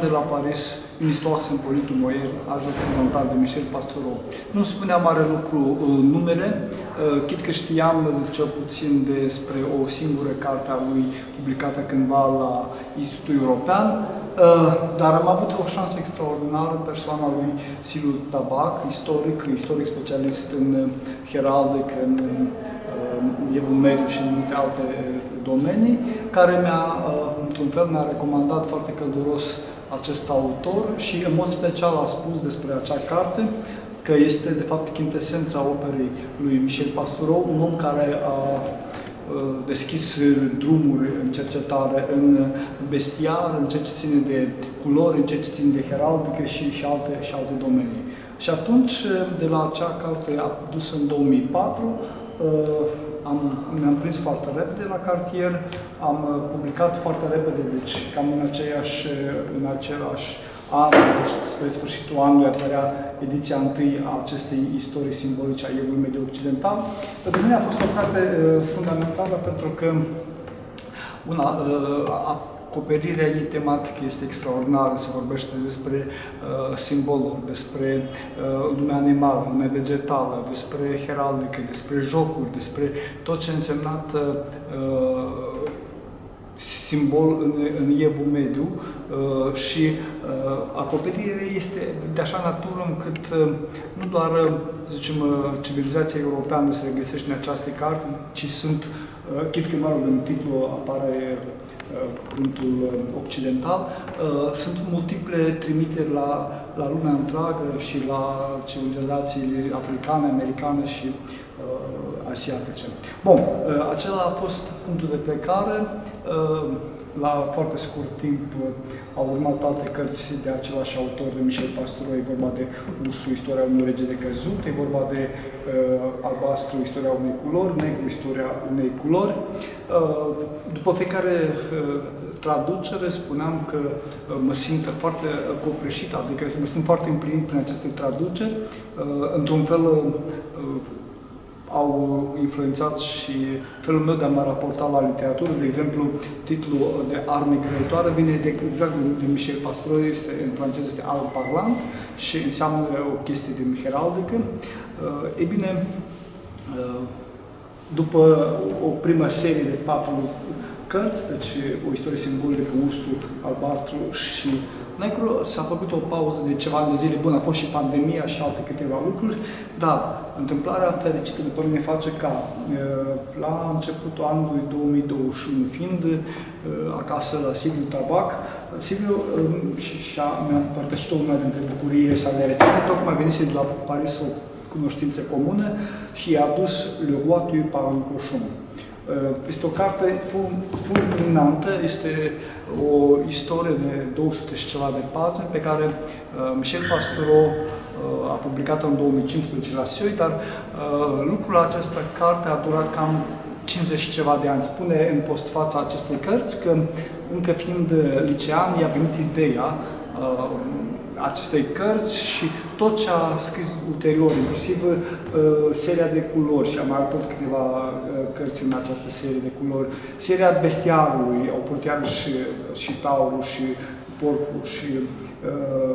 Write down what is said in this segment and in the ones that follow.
traduceam de la Paris Une histoire symbolique du Moyen Âge occidental de Michel Pastoureau. Nu spunea mare lucru numele, chit că știam cel puțin despre o singură carte a lui publicată cândva la Institutul European, dar am avut o șansă extraordinară, persoana lui Silu Tabac, istoric, istoric specialist în heraldică, în evul mediu și în multe alte domenii, care mi-a, într-un fel, mi-a recomandat foarte călduros acest autor și în mod special a spus despre acea carte că este de fapt chintesența operei lui Michel Pastoureau, un om care a deschis drumuri în cercetare, în bestiar, în ceea ce ține de culori, în ceea ce ține de heraldică și, și, alte, și alte domenii. Și atunci, de la acea carte adusă în 2004, am, ne-am prins foarte repede la cartier, am uh, publicat foarte repede, deci cam în, aceeași, în același an, deci spre sfârșitul anului apărea ediția întâi a acestei istorii simbolice a Evului Mediu Occidental. Pentru mine a fost o carte uh, fundamentală pentru că una, uh, a acoperirea ei tematică este extraordinară, se vorbește despre uh, simboluri, despre uh, lumea animală, lumea vegetală, despre heraldică, despre jocuri, despre tot ce a însemnat uh, simbol în, în evul mediu uh, și uh, acoperirea este de așa natură încât uh, nu doar, uh, zicem, uh, civilizația europeană se regăsește în această carte, ci sunt, uh, chit că, mă rog, în titlu apare cuvântul uh, occidental, uh, sunt multiple trimiteri la, la lumea întreagă și la civilizațiile africane, americane și uh, asiatice. Bun, uh, acela a fost punctul de plecare. Uh, la foarte scurt timp uh, au urmat alte cărți de același autor, de Michel Pastoureau, e vorba de Ursul, istoria unui rege de căzut, e vorba de uh, Albastru, istoria unei culori, Negru, istoria unei culori. Uh, după fiecare uh, traducere spuneam că uh, mă simt foarte copleșit, adică mă simt foarte împlinit prin aceste traduceri. Uh, într-un fel, uh, au influențat și felul meu de a mă raporta la literatură. De exemplu, titlul de Arme creatoare vine de, exact de Michel Pastore, este, în franceză este Al Parlant și înseamnă o chestie de heraldică. E bine, după o primă serie de patru cărți, deci o istorie simbolică, ursul albastru și negru, s-a făcut o pauză de ceva ani de zile, bun, a fost și pandemia și alte câteva lucruri, dar întâmplarea fericită după mine face ca la începutul anului 2021, fiind acasă la Silviu Tabac, Silviu și-a, mi-a împărtășit o una dintre bucuriile sale rețete, tocmai venise de la Paris o cunoștințe comune și i-a adus Le Roi tu par un cochon. Este o carte fulminantă, este o istorie de 200 și ceva de pagini pe care uh, Michel Pastoureau uh, a publicat-o în 2015 la Seuil, dar uh, lucrul acesta, carte a durat cam 50 și ceva de ani. Spune în postfața acestei cărți că încă fiind licean i-a venit ideea acestei cărți și tot ce a scris ulterior, inclusiv uh, seria de culori și am mai apărut câteva uh, cărți în această serie de culori. Seria Bestiarului, au apărut și, și Taurul și Porcul și uh,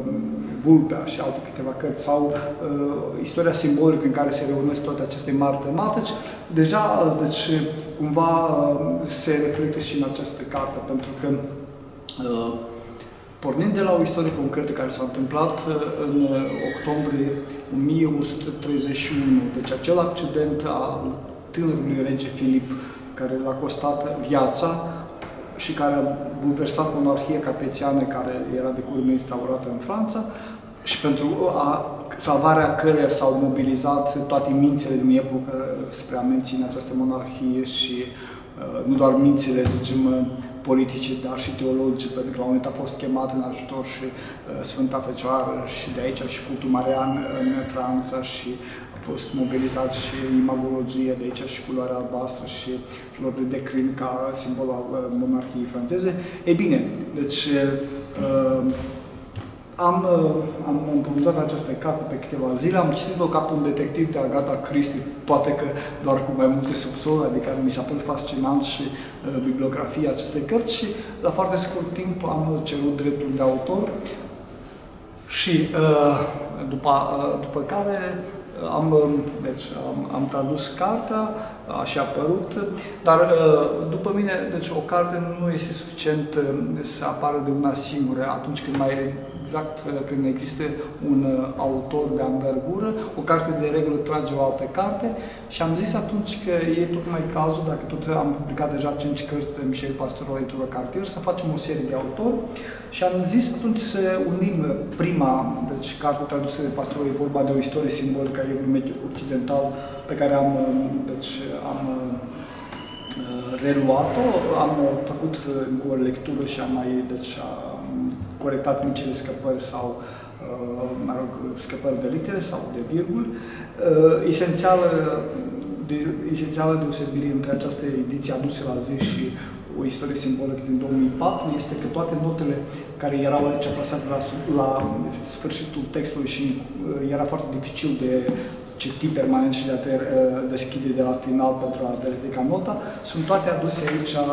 Vulpea și alte câteva cărți, sau uh, istoria simbolică în care se reunesc toate aceste mari tematici, deja, deci, cumva uh, se reflectă și în această carte, pentru că uh, Pornind de la o istorie concretă care s-a întâmplat uh, în uh, octombrie 1131, deci acel accident al tânărului rege Filip, care l-a costat viața și care a bulversat monarhia capețiană care era de curând instaurată în Franța și pentru a, salvarea căreia s-au mobilizat toate mințile din epocă spre a menține această monarhie și uh, nu doar mințile, zicem, politice, dar și teologice, pentru că la un moment a fost chemat în ajutor și uh, Sfânta Fecioară și de aici și cultul marian în Franța și a fost mobilizat și imagologia de aici și culoarea albastră și florile de crin ca simbol al uh, monarhiei franceze. E bine, deci uh, am, am împrumutat această carte pe câteva zile, am citit-o ca pe un detectiv de Agatha Christie, poate că doar cu mai multe subsoli, adică mi s-a părut fascinant și uh, bibliografia acestei cărți și la foarte scurt timp am cerut dreptul de autor și uh, după, uh, după care am, deci, am, am tradus cartea, a și apărut, dar după mine, deci o carte nu este suficient să apară de una singură atunci când mai exact când există un autor de anvergură, o carte de regulă trage o altă carte și am zis atunci că e tocmai cazul, dacă tot am publicat deja cinci cărți de Michel Pastorul Editură Cartier, să facem o serie de autori și am zis atunci să unim prima, deci carte tradusă de Pastorul, e vorba de o istorie simbolică a evului mediu occidental pe care am, deci, am reluat-o, am făcut cu o lectură și am mai, deci, am corectat micile scăpări sau mă rog, scăpări de litere sau de virgul. Esențială, de, esențială deosebire între această ediție adusă la zi și o istorie simbolică din 2004 este că toate notele care erau aici plasate la, la sfârșitul textului și era foarte dificil de citi permanent și de a te uh, deschide de la final pentru a verifica nota, sunt toate aduse aici uh,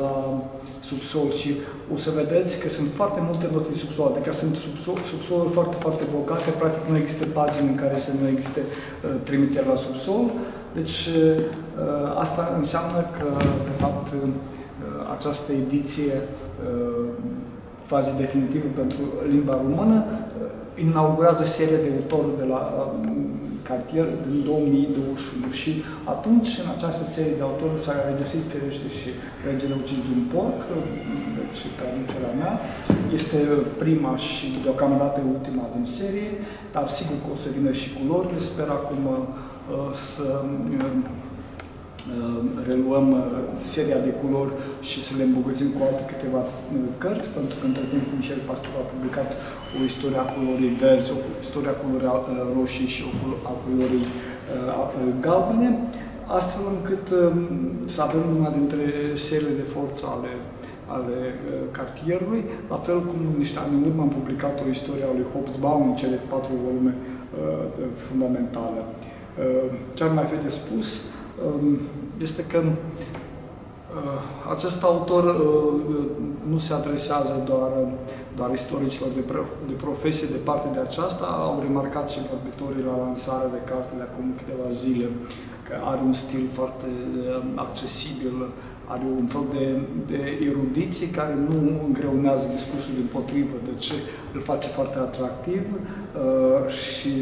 la subsol și o să vedeți că sunt foarte multe note de subsol, adică sunt subsol, subsoluri foarte, foarte bogate, practic nu există pagini în care să nu existe uh, trimiteri la subsol, deci asta înseamnă că, de fapt, această ediție fazi definitivă pentru limba română inaugurează seria de autori de la um, cartier din 2021 și atunci, în această serie de autori, s-a regăsit ferește și Regele Ucis din Porc, deci traducerea mea. Este prima și deocamdată ultima din serie, dar sigur că o să vină și culorile. Sper acum uh, să uh, uh, reluăm seria de culori și să le îmbogățim cu alte câteva cărți, pentru că între timp Michel Pastor a publicat o istorie a culorii verzi, o istorie a culorii uh, roșii și o a culorii uh, uh, galbene, astfel încât um, să avem una dintre seriile de forță ale, ale cartierului, la fel cum niște ani în urmă am publicat o istorie a lui Hobsbawm în cele patru volume fundamentale. Ce ar mai fi de spus um, este că Uh, acest autor uh, nu se adresează doar, doar istoricilor de, de profesie de parte de aceasta, au remarcat și vorbitorii la lansarea de carte de acum câteva zile că are un stil foarte uh, accesibil, are un fel de, de erudiție care nu îngreunează discursul din potrivă, deci îl face foarte atractiv și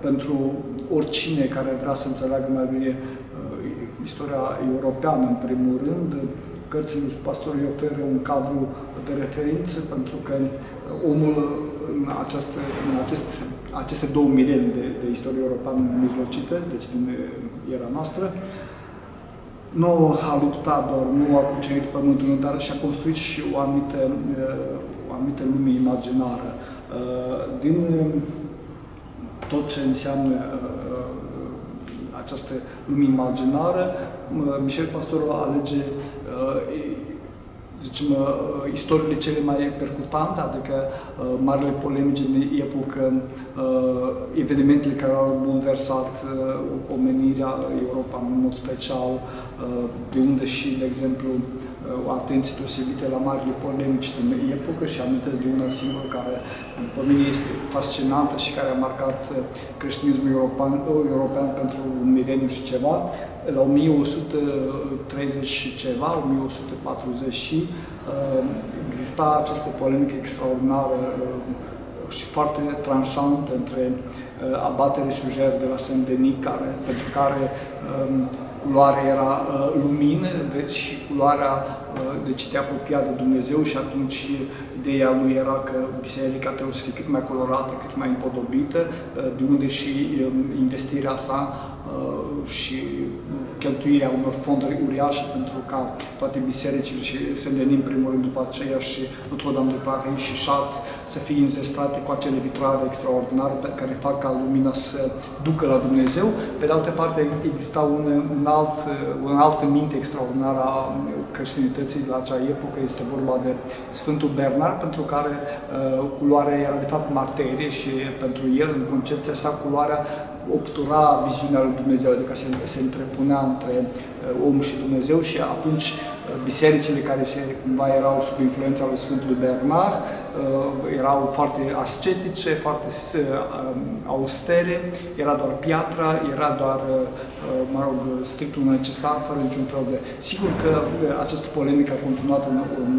pentru oricine care vrea să înțeleagă mai bine istoria europeană, în primul rând. Cărțile pastorului oferă un cadru de referință pentru că omul în, această, în acest, aceste două mileni de, de istorie europeană mijlocită, deci din era noastră, nu a luptat doar, nu a cucerit pământul, dar și-a construit și o anumită, o anumită lume imaginară. Din tot ce înseamnă această lume imaginară, Michel Pastorul alege uh, zicem, uh, istoriile cele mai percutante, adică uh, marile polemice din epocă, evenimentele care au bulversat omenirea Europa în mod special, de unde și, de exemplu, o atenție deosebită la marile polemici din epocă și amintesc de una singură care, după mine, este fascinantă și care a marcat uh, creștinismul european, european pentru un mileniu și ceva. La 1130 și ceva, 1140 și, uh, exista această polemică extraordinară uh, și foarte tranșantă între abatele sujer de la Saint-Denis, care, pentru care um, culoarea era uh, lumină, veți și culoarea uh, deci te apropia de Dumnezeu și atunci ideea lui era că biserica trebuie să fie cât mai colorată, cât mai împodobită, uh, de unde și uh, investirea sa uh, și cheltuirea unor fonduri uriașe pentru ca toate bisericile și să denim primul rând după aceea și Notre-Dame de Paris și Chartres să fie înzestrate cu acele vitrare extraordinare pe care fac ca lumina să ducă la Dumnezeu. Pe de altă parte exista un, un alt, un altă minte extraordinară a creștinității la acea epocă. Este vorba de Sfântul Bernard, pentru care uh, culoarea era de fapt materie și pentru el, în concepția sa, culoarea obtura viziunea lui Dumnezeu, adică se, se întrepunea între uh, om și Dumnezeu și atunci uh, bisericile care se, cumva erau sub influența lui Sfântului Bernard uh, erau foarte ascetice, foarte austere, era doar piatra, era doar, mă rog, strictul necesar, fără niciun fel de... Sigur că această polemică a continuat în, în,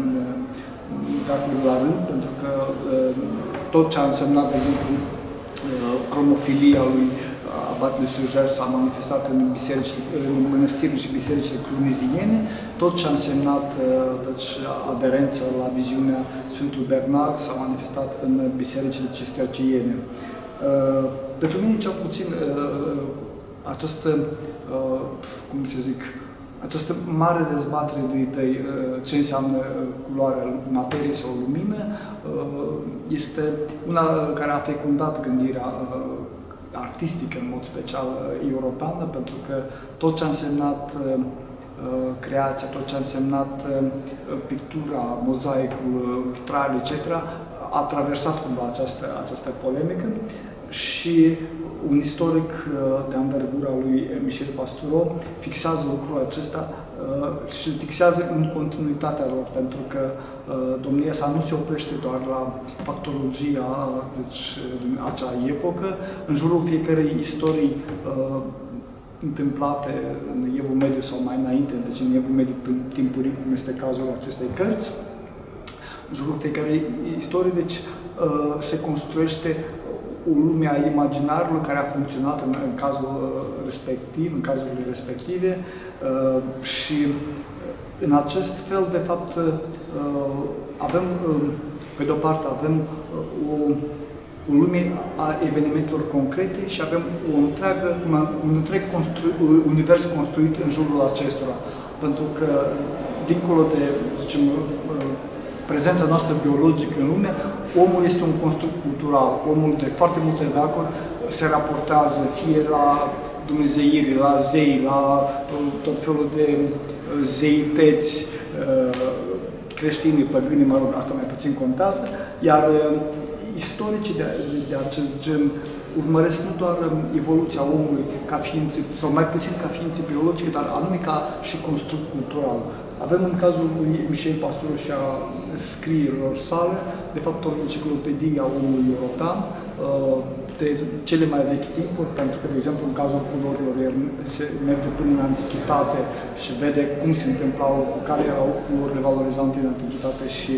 în la rând, pentru că tot ce a însemnat, de exemplu, cromofilia lui abatului Sujar s-a manifestat în, biserici, în mănăstirile și bisericile cluniziene, tot ce a însemnat uh, deci, aderență la viziunea Sfântului Bernard s-a manifestat în bisericile cisterciene. Uh, pentru mine, cel puțin, uh, această, cum să zic, această mare dezbatere de idei, ce înseamnă culoarea materie sau lumină, este una care a fecundat gândirea artistică, în mod special uh, europeană, pentru că tot ce a însemnat uh, uh, creația, tot ce a însemnat pictura, mozaicul, vitrale, etc., a traversat cumva această, această polemică și un istoric de anvergura lui Michel Pastoureau fixează lucrul acesta și îl fixează în continuitatea lor, pentru că domnia sa nu se oprește doar la factologia deci, din acea epocă, în jurul fiecarei istorii întâmplate în Evul Mediu sau mai înainte, deci în Evul Mediu timpuriu, cum este cazul acestei cărți, în jurul fiecarei istorii, deci se construiește o lume a imaginarului care a funcționat în, în cazul respectiv, în cazurile respective și în acest fel, de fapt, uh, avem, uh, pe de-o parte, avem uh, o, o lume a evenimentelor concrete și avem o întreagă, un întreg constru, univers construit în jurul acestora. Pentru că, dincolo de, zicem, prezența noastră biologică în lume, omul este un construct cultural. Omul de foarte multe veacuri se raportează fie la dumnezeiri, la zei, la tot felul de zeități uh, creștini, păgâni, mă rog, asta mai puțin contează, iar uh, istoricii de, de acest gen urmăresc nu doar um, evoluția omului ca ființe, sau mai puțin ca ființe biologice, dar anume ca și construct cultural. Avem în cazul lui Michel Pastore și a scrierilor sale, de fapt o enciclopedie a omului european, uh, de cele mai vechi timpuri, pentru că, de exemplu, în cazul culorilor, el se merge până în Antichitate și vede cum se întâmplau, care erau culorile valorizante în Antichitate și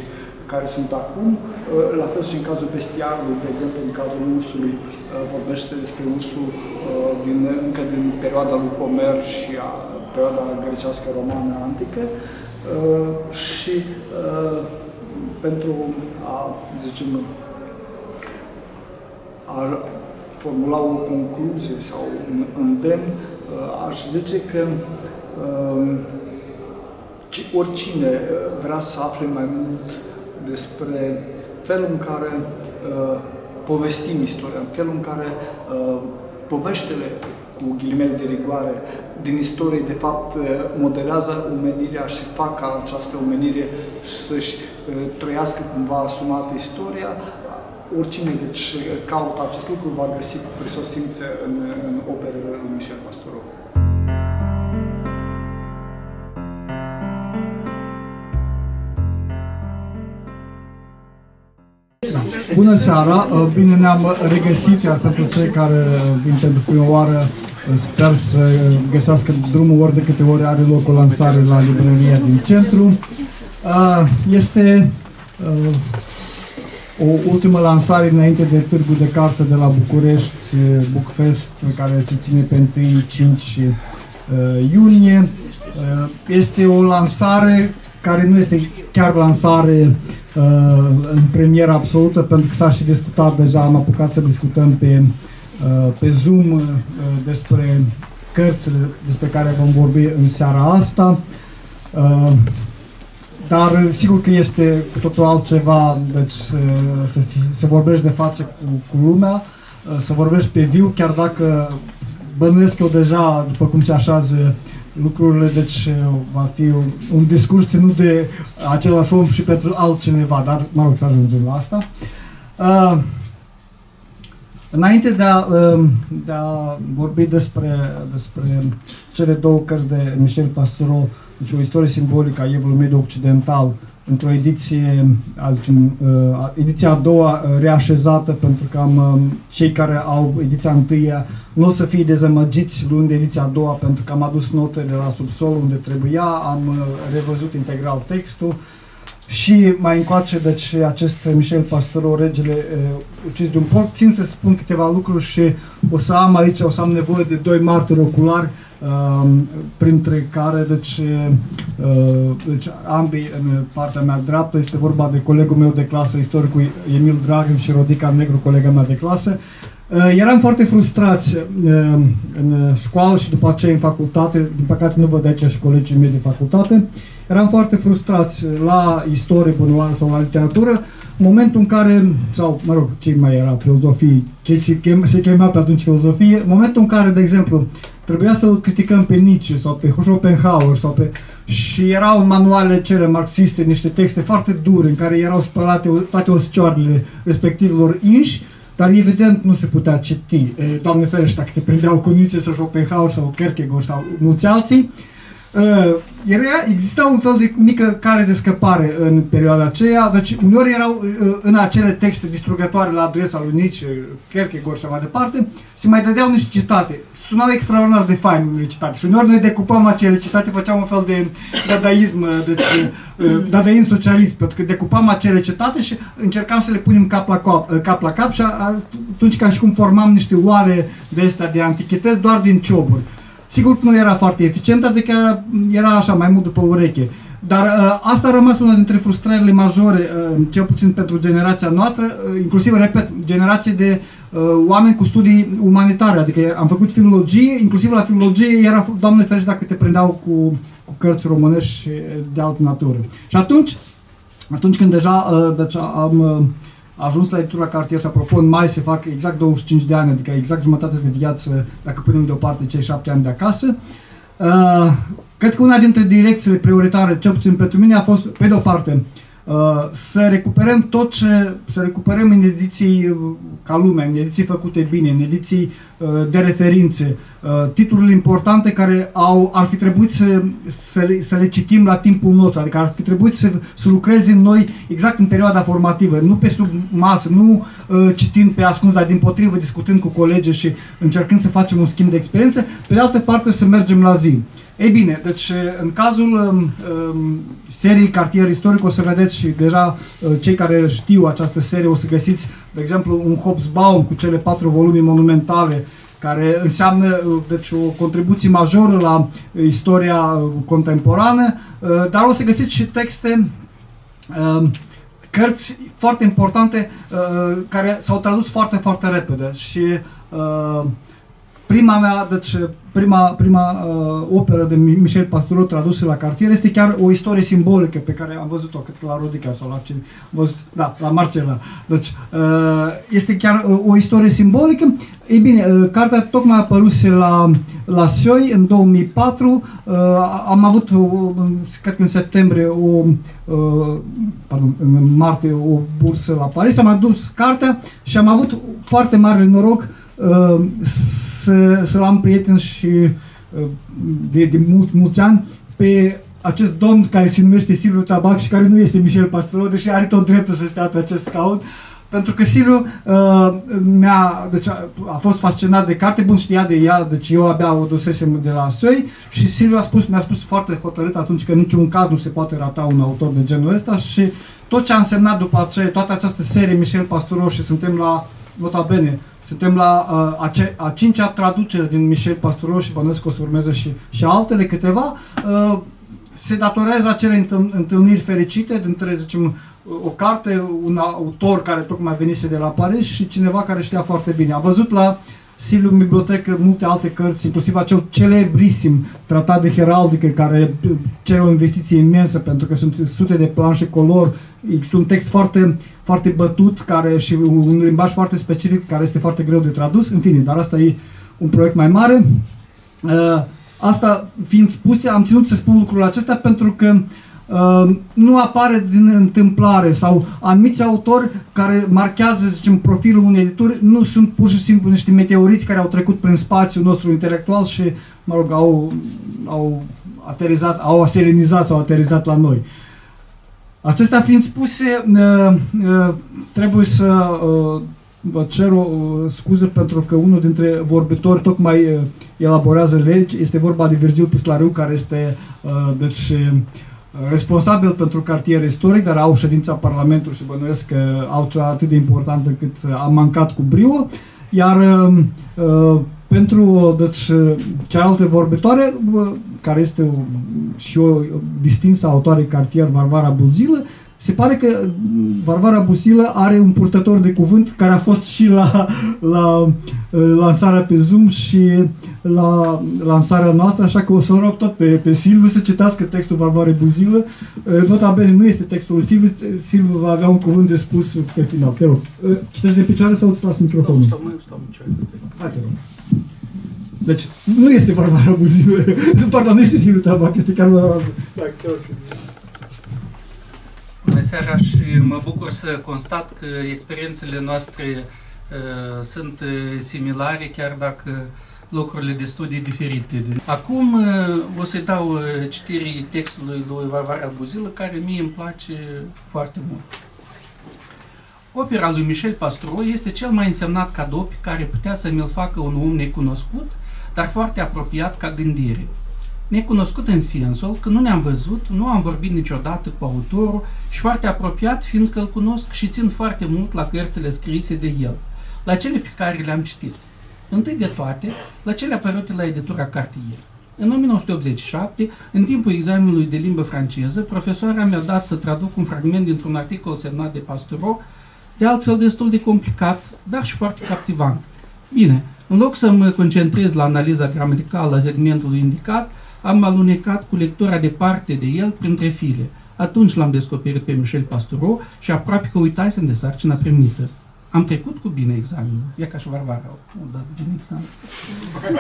care sunt acum. Uh, la fel și în cazul bestiarului, de exemplu, în cazul ursului, uh, vorbește despre ursul uh, din, încă din perioada lui Homer și a perioada grecească romană antică și pentru a, zicem, a formula o concluzie sau un îndemn, uh, aș zice că um, oricine uh, vrea să afle mai mult despre felul în care uh, povestim istoria, în felul în care poveștile cu ghilimele de rigoare din istorie, de fapt, modelează omenirea și fac ca această omenire să-și trăiască cumva asumată istoria, oricine deci caută acest lucru va găsi cu prisosință în, în operele lui Michel Pastoureau. Bună seara! Bine ne-am regăsit, iar pentru cei care vin pentru prima oară, sper să găsească drumul ori de câte ori are loc o lansare la librăria din centru. Este o ultimă lansare înainte de Târgu de Carte de la București, Bookfest, care se ține pe 1-5 iunie. Este o lansare care nu este chiar lansare în premieră absolută, pentru că s-a și discutat deja, am apucat să discutăm pe, pe Zoom despre cărțile despre care vom vorbi în seara asta. Dar uh, sigur că este cu totul altceva, deci să, să, fi, să vorbești de față cu, cu lumea, uh, să vorbești pe viu, chiar dacă bănuiesc eu deja, după cum se așează lucrurile, deci va fi un, un discurs ținut de același om și pentru altcineva, dar mă rog să ajungem la asta. Uh, Înainte de a, um, de a vorbi despre, despre cele două cărți de Michel Pastoureau, deci o istorie simbolică a Evului Mediu Occidental, într-o ediție, a zicem, uh, ediția a doua uh, reașezată, pentru că am, um, cei care au ediția întâia nu o să fie dezamăgiți luând ediția a doua, pentru că am adus note de la subsol unde trebuia, am uh, revăzut integral textul, și mai încoace, deci, acest Michel Pastoro, regele uh, ucis de un porc, țin să spun câteva lucruri și o să am aici, o să am nevoie de doi martori oculari, uh, printre care, deci, uh, deci, ambii în partea mea dreaptă, este vorba de colegul meu de clasă, istoricul Emil Dragan și Rodica Negru, colega mea de clasă. Uh, eram foarte frustrați uh, în școală și după aceea în facultate, din păcate nu văd aici și colegii mei de facultate. Uh, eram foarte frustrați la istorie bunoară sau la literatură, în momentul în care, sau mă rog, ce mai era filozofie, ce se, chem, se chema pe atunci filozofie, în momentul în care, de exemplu, trebuia să-l criticăm pe Nietzsche sau pe Schopenhauer sau pe... și erau manuale cele marxiste, niște texte foarte dure în care erau spălate toate oscioarele respectivilor inși, dar evident nu se putea citi. Doamne ferește, dacă te prindeau cu Nietzsche sau Schopenhauer sau Kierkegaard sau mulți alții, Uh, era, exista un fel de mică cale de scăpare în perioada aceea, deci uneori erau uh, în acele texte distrugătoare la adresa lui Nietzsche, Kierkegaard și mai departe, se mai dădeau niște citate. Sunau extraordinar de fain unele citate și uneori noi decupam acele citate, făceam un fel de dadaism, uh, deci uh, dadaism socialist, pentru că decupam acele citate și încercam să le punem cap la cap, uh, cap, la cap și atunci ca și cum formam niște oare de astea de antichități doar din cioburi. Sigur că nu era foarte eficient, adică era așa, mai mult după ureche. Dar uh, asta a rămas una dintre frustrările majore, uh, cel puțin pentru generația noastră, uh, inclusiv, repet, generație de uh, oameni cu studii umanitare, adică am făcut filologie, inclusiv la filologie era, doamne ferește, dacă te prindeau cu, cu cărți românești de altă natură. Și atunci, atunci când deja uh, deci am... Uh, a ajuns la editura Cartier și apropo în mai se fac exact 25 de ani, adică exact jumătate de viață dacă punem deoparte cei 7 ani de acasă. Uh, cred că una dintre direcțiile prioritare, cel puțin pentru mine, a fost, pe de o parte, uh, să recuperăm tot ce, să recuperăm în ediții uh, ca lumea, în ediții făcute bine, în ediții uh, de referințe, Uh, titlurile importante care au, ar fi trebuit să, să, le, să le citim la timpul nostru, adică ar fi trebuit să, să lucreze în noi exact în perioada formativă, nu pe sub masă, nu uh, citind pe ascuns, dar din potrivă discutând cu colegi și încercând să facem un schimb de experiențe, pe de altă parte să mergem la zi. Ei bine, deci uh, în cazul um, um, serii Cartier Istoric o să vedeți și deja uh, cei care știu această serie o să găsiți, de exemplu, un Hobsbawm cu cele patru volume monumentale care înseamnă uh, deci, o contribuție majoră la uh, istoria uh, contemporană, dar o să găsiți și texte, cărți foarte importante care s-au tradus foarte, foarte repede și prima mea, deci prima, prima uh, operă de Michel Pastoureau tradusă la cartier este chiar o istorie simbolică pe care am văzut-o, cred că la Rodica sau la cine, am văzut, da, la Marcela. Deci, uh, este chiar uh, o istorie simbolică. Ei bine, uh, cartea tocmai a apărut la, la Sioi în 2004. Uh, am avut, uh, cred că în septembrie, o, uh, pardon, în martie, o bursă la Paris. Am adus cartea și am avut foarte mare noroc uh, să, să am prieten și uh, de, de mulți, mulți ani pe acest domn care se numește Silviu Tabac și care nu este Michel Pastoro, deși are tot dreptul să stea pe acest scaun, pentru că Silviu uh, mi-a, deci a, a fost fascinat de carte, bun știa de ea, deci eu abia o dusesem de la Soi și Silviu a spus, mi-a spus foarte hotărât atunci că niciun caz nu se poate rata un autor de genul ăsta și tot ce a însemnat după aceea, toată această serie Michel Pastoro și suntem la, nota bene, suntem la uh, a, ce, a cincea traducere din Michel Pastoureau și bănesc că o să urmeze și, și altele câteva. Uh, se datorează acele întâlniri fericite dintre, zicem, o carte, un autor care tocmai venise de la Paris și cineva care știa foarte bine. A văzut la Silviu în bibliotecă multe alte cărți, inclusiv acel celebrisim tratat de heraldică care cere o investiție imensă pentru că sunt sute de planșe color, există un text foarte, foarte bătut care și un limbaj foarte specific care este foarte greu de tradus, în fine, dar asta e un proiect mai mare. Uh, asta fiind spuse, am ținut să spun lucrul acesta pentru că uh, nu apare din întâmplare sau anumiți autori care marchează, zicem, profilul unei edituri nu sunt pur și simplu niște meteoriți care au trecut prin spațiul nostru intelectual și, mă rog, au, au aterizat, au aselenizat sau aterizat la noi. Acestea fiind spuse, uh, uh, trebuie să uh, vă cer o scuză pentru că unul dintre vorbitori tocmai elaborează legi. Este vorba de Virgil Pislariu, care este deci, responsabil pentru cartier istoric, dar au ședința Parlamentului și bănuiesc că au cea atât de importantă cât a mancat cu brio. Iar pentru deci, cealaltă vorbitoare, care este și o distinsă autoare cartier Varvara Buzilă, se pare că Barbara Busilă are un purtător de cuvânt care a fost și la, la uh, lansarea pe Zoom și la lansarea noastră, așa că o să rog tot pe, pe Silviu să citească textul Barbara Buzilă. Uh, nota bene nu este textul Silviu, Silviu va avea un cuvânt de spus pe final. Te rog. Uh, citești de picioare sau îți las microfonul? Stau, stau, stau, stau, Hai, te rog. Deci, nu este Barbara Buzilă. Pardon, nu este Silviu Tabac, este chiar Barbara Da, te rog, Bună seara și mă bucur să constat că experiențele noastre uh, sunt uh, similare, chiar dacă lucrurile de studii diferite. Acum uh, o să dau uh, citirii textului lui Varvara Buzilă, care mie îmi place foarte mult. Opera lui Michel Pastoureau este cel mai însemnat cadou pe care putea să mi-l facă un om necunoscut, dar foarte apropiat ca gândire necunoscut în sensul că nu ne-am văzut, nu am vorbit niciodată cu autorul și foarte apropiat, fiindcă îl cunosc și țin foarte mult la cărțile scrise de el, la cele pe care le-am citit. Întâi de toate, la cele apărute la editura Cartier. În 1987, în timpul examenului de limbă franceză, profesoara mi-a dat să traduc un fragment dintr-un articol semnat de Pastoureau, de altfel destul de complicat, dar și foarte captivant. Bine, în loc să mă concentrez la analiza gramaticală a segmentului indicat, am alunecat cu lectura departe de el printre file. Atunci l-am descoperit pe Michel Pastoureau și aproape că uitasem de sarcina primită. Am trecut cu bine examenul. E ca și Varvara au dat bine examen.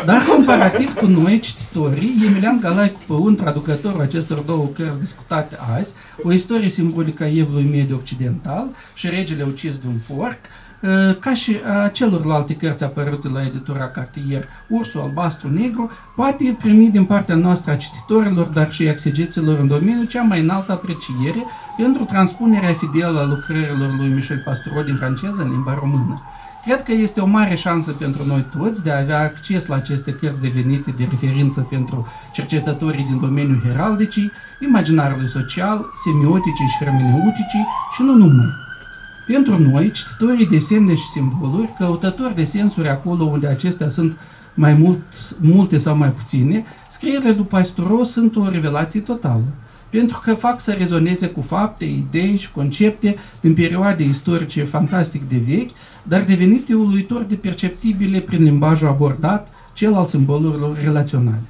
Dar comparativ cu noi, cititorii, Emilian Galaicu Păun, traducătorul acestor două cărți discutate azi, o istorie simbolică a evului mediu occidental și regele ucis de un porc, Ă, ca și a celorlalte cărți apărute la editura Cartier, Ursul Albastru Negru, poate primi din partea noastră a cititorilor, dar și exegeților în domeniu, cea mai înaltă apreciere pentru transpunerea fidelă a lucrărilor lui Michel Pastoureau din franceză în limba română. Cred că este o mare șansă pentru noi toți de a avea acces la aceste cărți devenite de referință pentru cercetătorii din domeniul heraldicii, imaginarului social, semioticii și hermeneuticii și nu numai. Pentru noi, cititorii de semne și simboluri, căutători de sensuri acolo unde acestea sunt mai mult, multe sau mai puține, scrierile lui Pastoureau sunt o revelație totală, pentru că fac să rezoneze cu fapte, idei și concepte din perioade istorice fantastic de vechi, dar devenite uluitor de perceptibile prin limbajul abordat, cel al simbolurilor relaționale.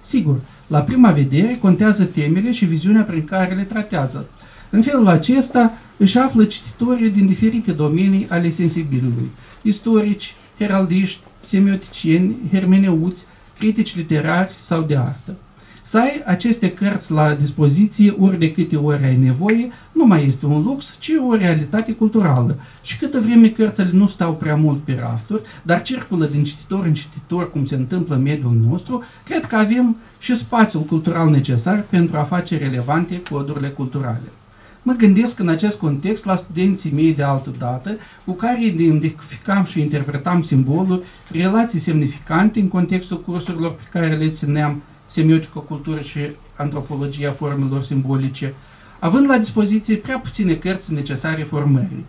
Sigur, la prima vedere contează temele și viziunea prin care le tratează. În felul acesta, își află cititorii din diferite domenii ale sensibilului, istorici, heraldiști, semioticieni, hermeneuți, critici literari sau de artă. Să ai aceste cărți la dispoziție ori de câte ori ai nevoie, nu mai este un lux, ci o realitate culturală. Și câtă vreme cărțile nu stau prea mult pe rafturi, dar circulă din cititor în cititor, cum se întâmplă în mediul nostru, cred că avem și spațiul cultural necesar pentru a face relevante codurile culturale. Mă gândesc în acest context la studenții mei de altă dată, cu care identificam și interpretam simboluri, relații semnificante în contextul cursurilor pe care le țineam, semiotică, cultură și antropologia formelor simbolice, având la dispoziție prea puține cărți necesare formării.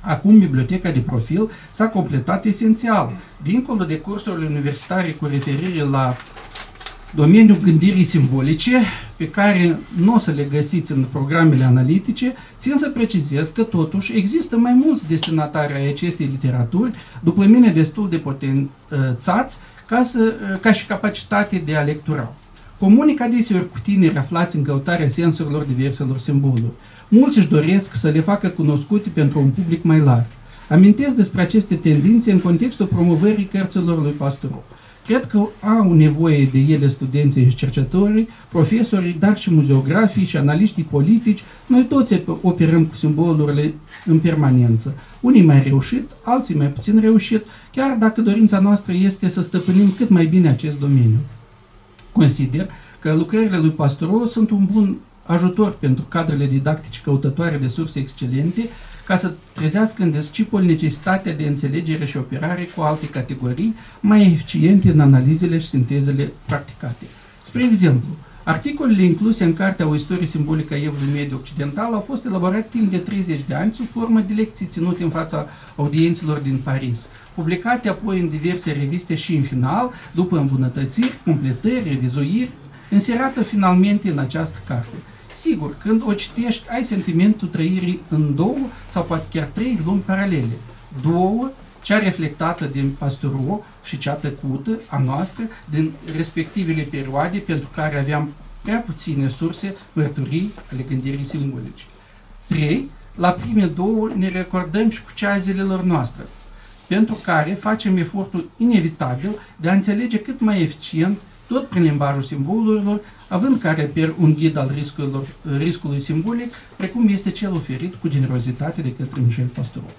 Acum, biblioteca de profil s-a completat esențial. Dincolo de cursurile universitare cu referire la domeniul gândirii simbolice, pe care nu o să le găsiți în programele analitice, țin să precizez că totuși există mai mulți destinatari ai acestei literaturi, după mine destul de potențați, ca, să, ca și capacitate de a lectura. Comunic adeseori cu tineri aflați în căutarea sensurilor diverselor simboluri. Mulți își doresc să le facă cunoscute pentru un public mai larg. Amintesc despre aceste tendințe în contextul promovării cărților lui Pastoureau. Cred că au nevoie de ele studenții și cercetătorii, profesorii, dar și muzeografii și analiștii politici. Noi toți operăm cu simbolurile în permanență. Unii mai reușit, alții mai puțin reușit, chiar dacă dorința noastră este să stăpânim cât mai bine acest domeniu. Consider că lucrările lui Pastorou sunt un bun ajutor pentru cadrele didactice căutătoare de surse excelente ca să trezească în discipol necesitatea de înțelegere și operare cu alte categorii mai eficiente în analizele și sintezele practicate. Spre exemplu, articolele incluse în Cartea o istorie simbolică a Evului Mediu Occidental au fost elaborate timp de 30 de ani sub formă de lecții ținute în fața audienților din Paris, publicate apoi în diverse reviste și în final, după îmbunătățiri, completări, revizuiri, înserată finalmente în această carte. Sigur, când o citești, ai sentimentul trăirii în două sau poate chiar trei lumi paralele. Două, cea reflectată din Pastoru și cea tăcută a noastră din respectivele perioade pentru care aveam prea puține surse mărturii ale gândirii simbolice. Trei, la prime două ne recordăm și cu cea a zilelor noastre, pentru care facem efortul inevitabil de a înțelege cât mai eficient tot prin limbajul simbolurilor, având ca reper un ghid al riscurilor, riscului simbolic, precum este cel oferit cu generozitate de către Michel Pastorov.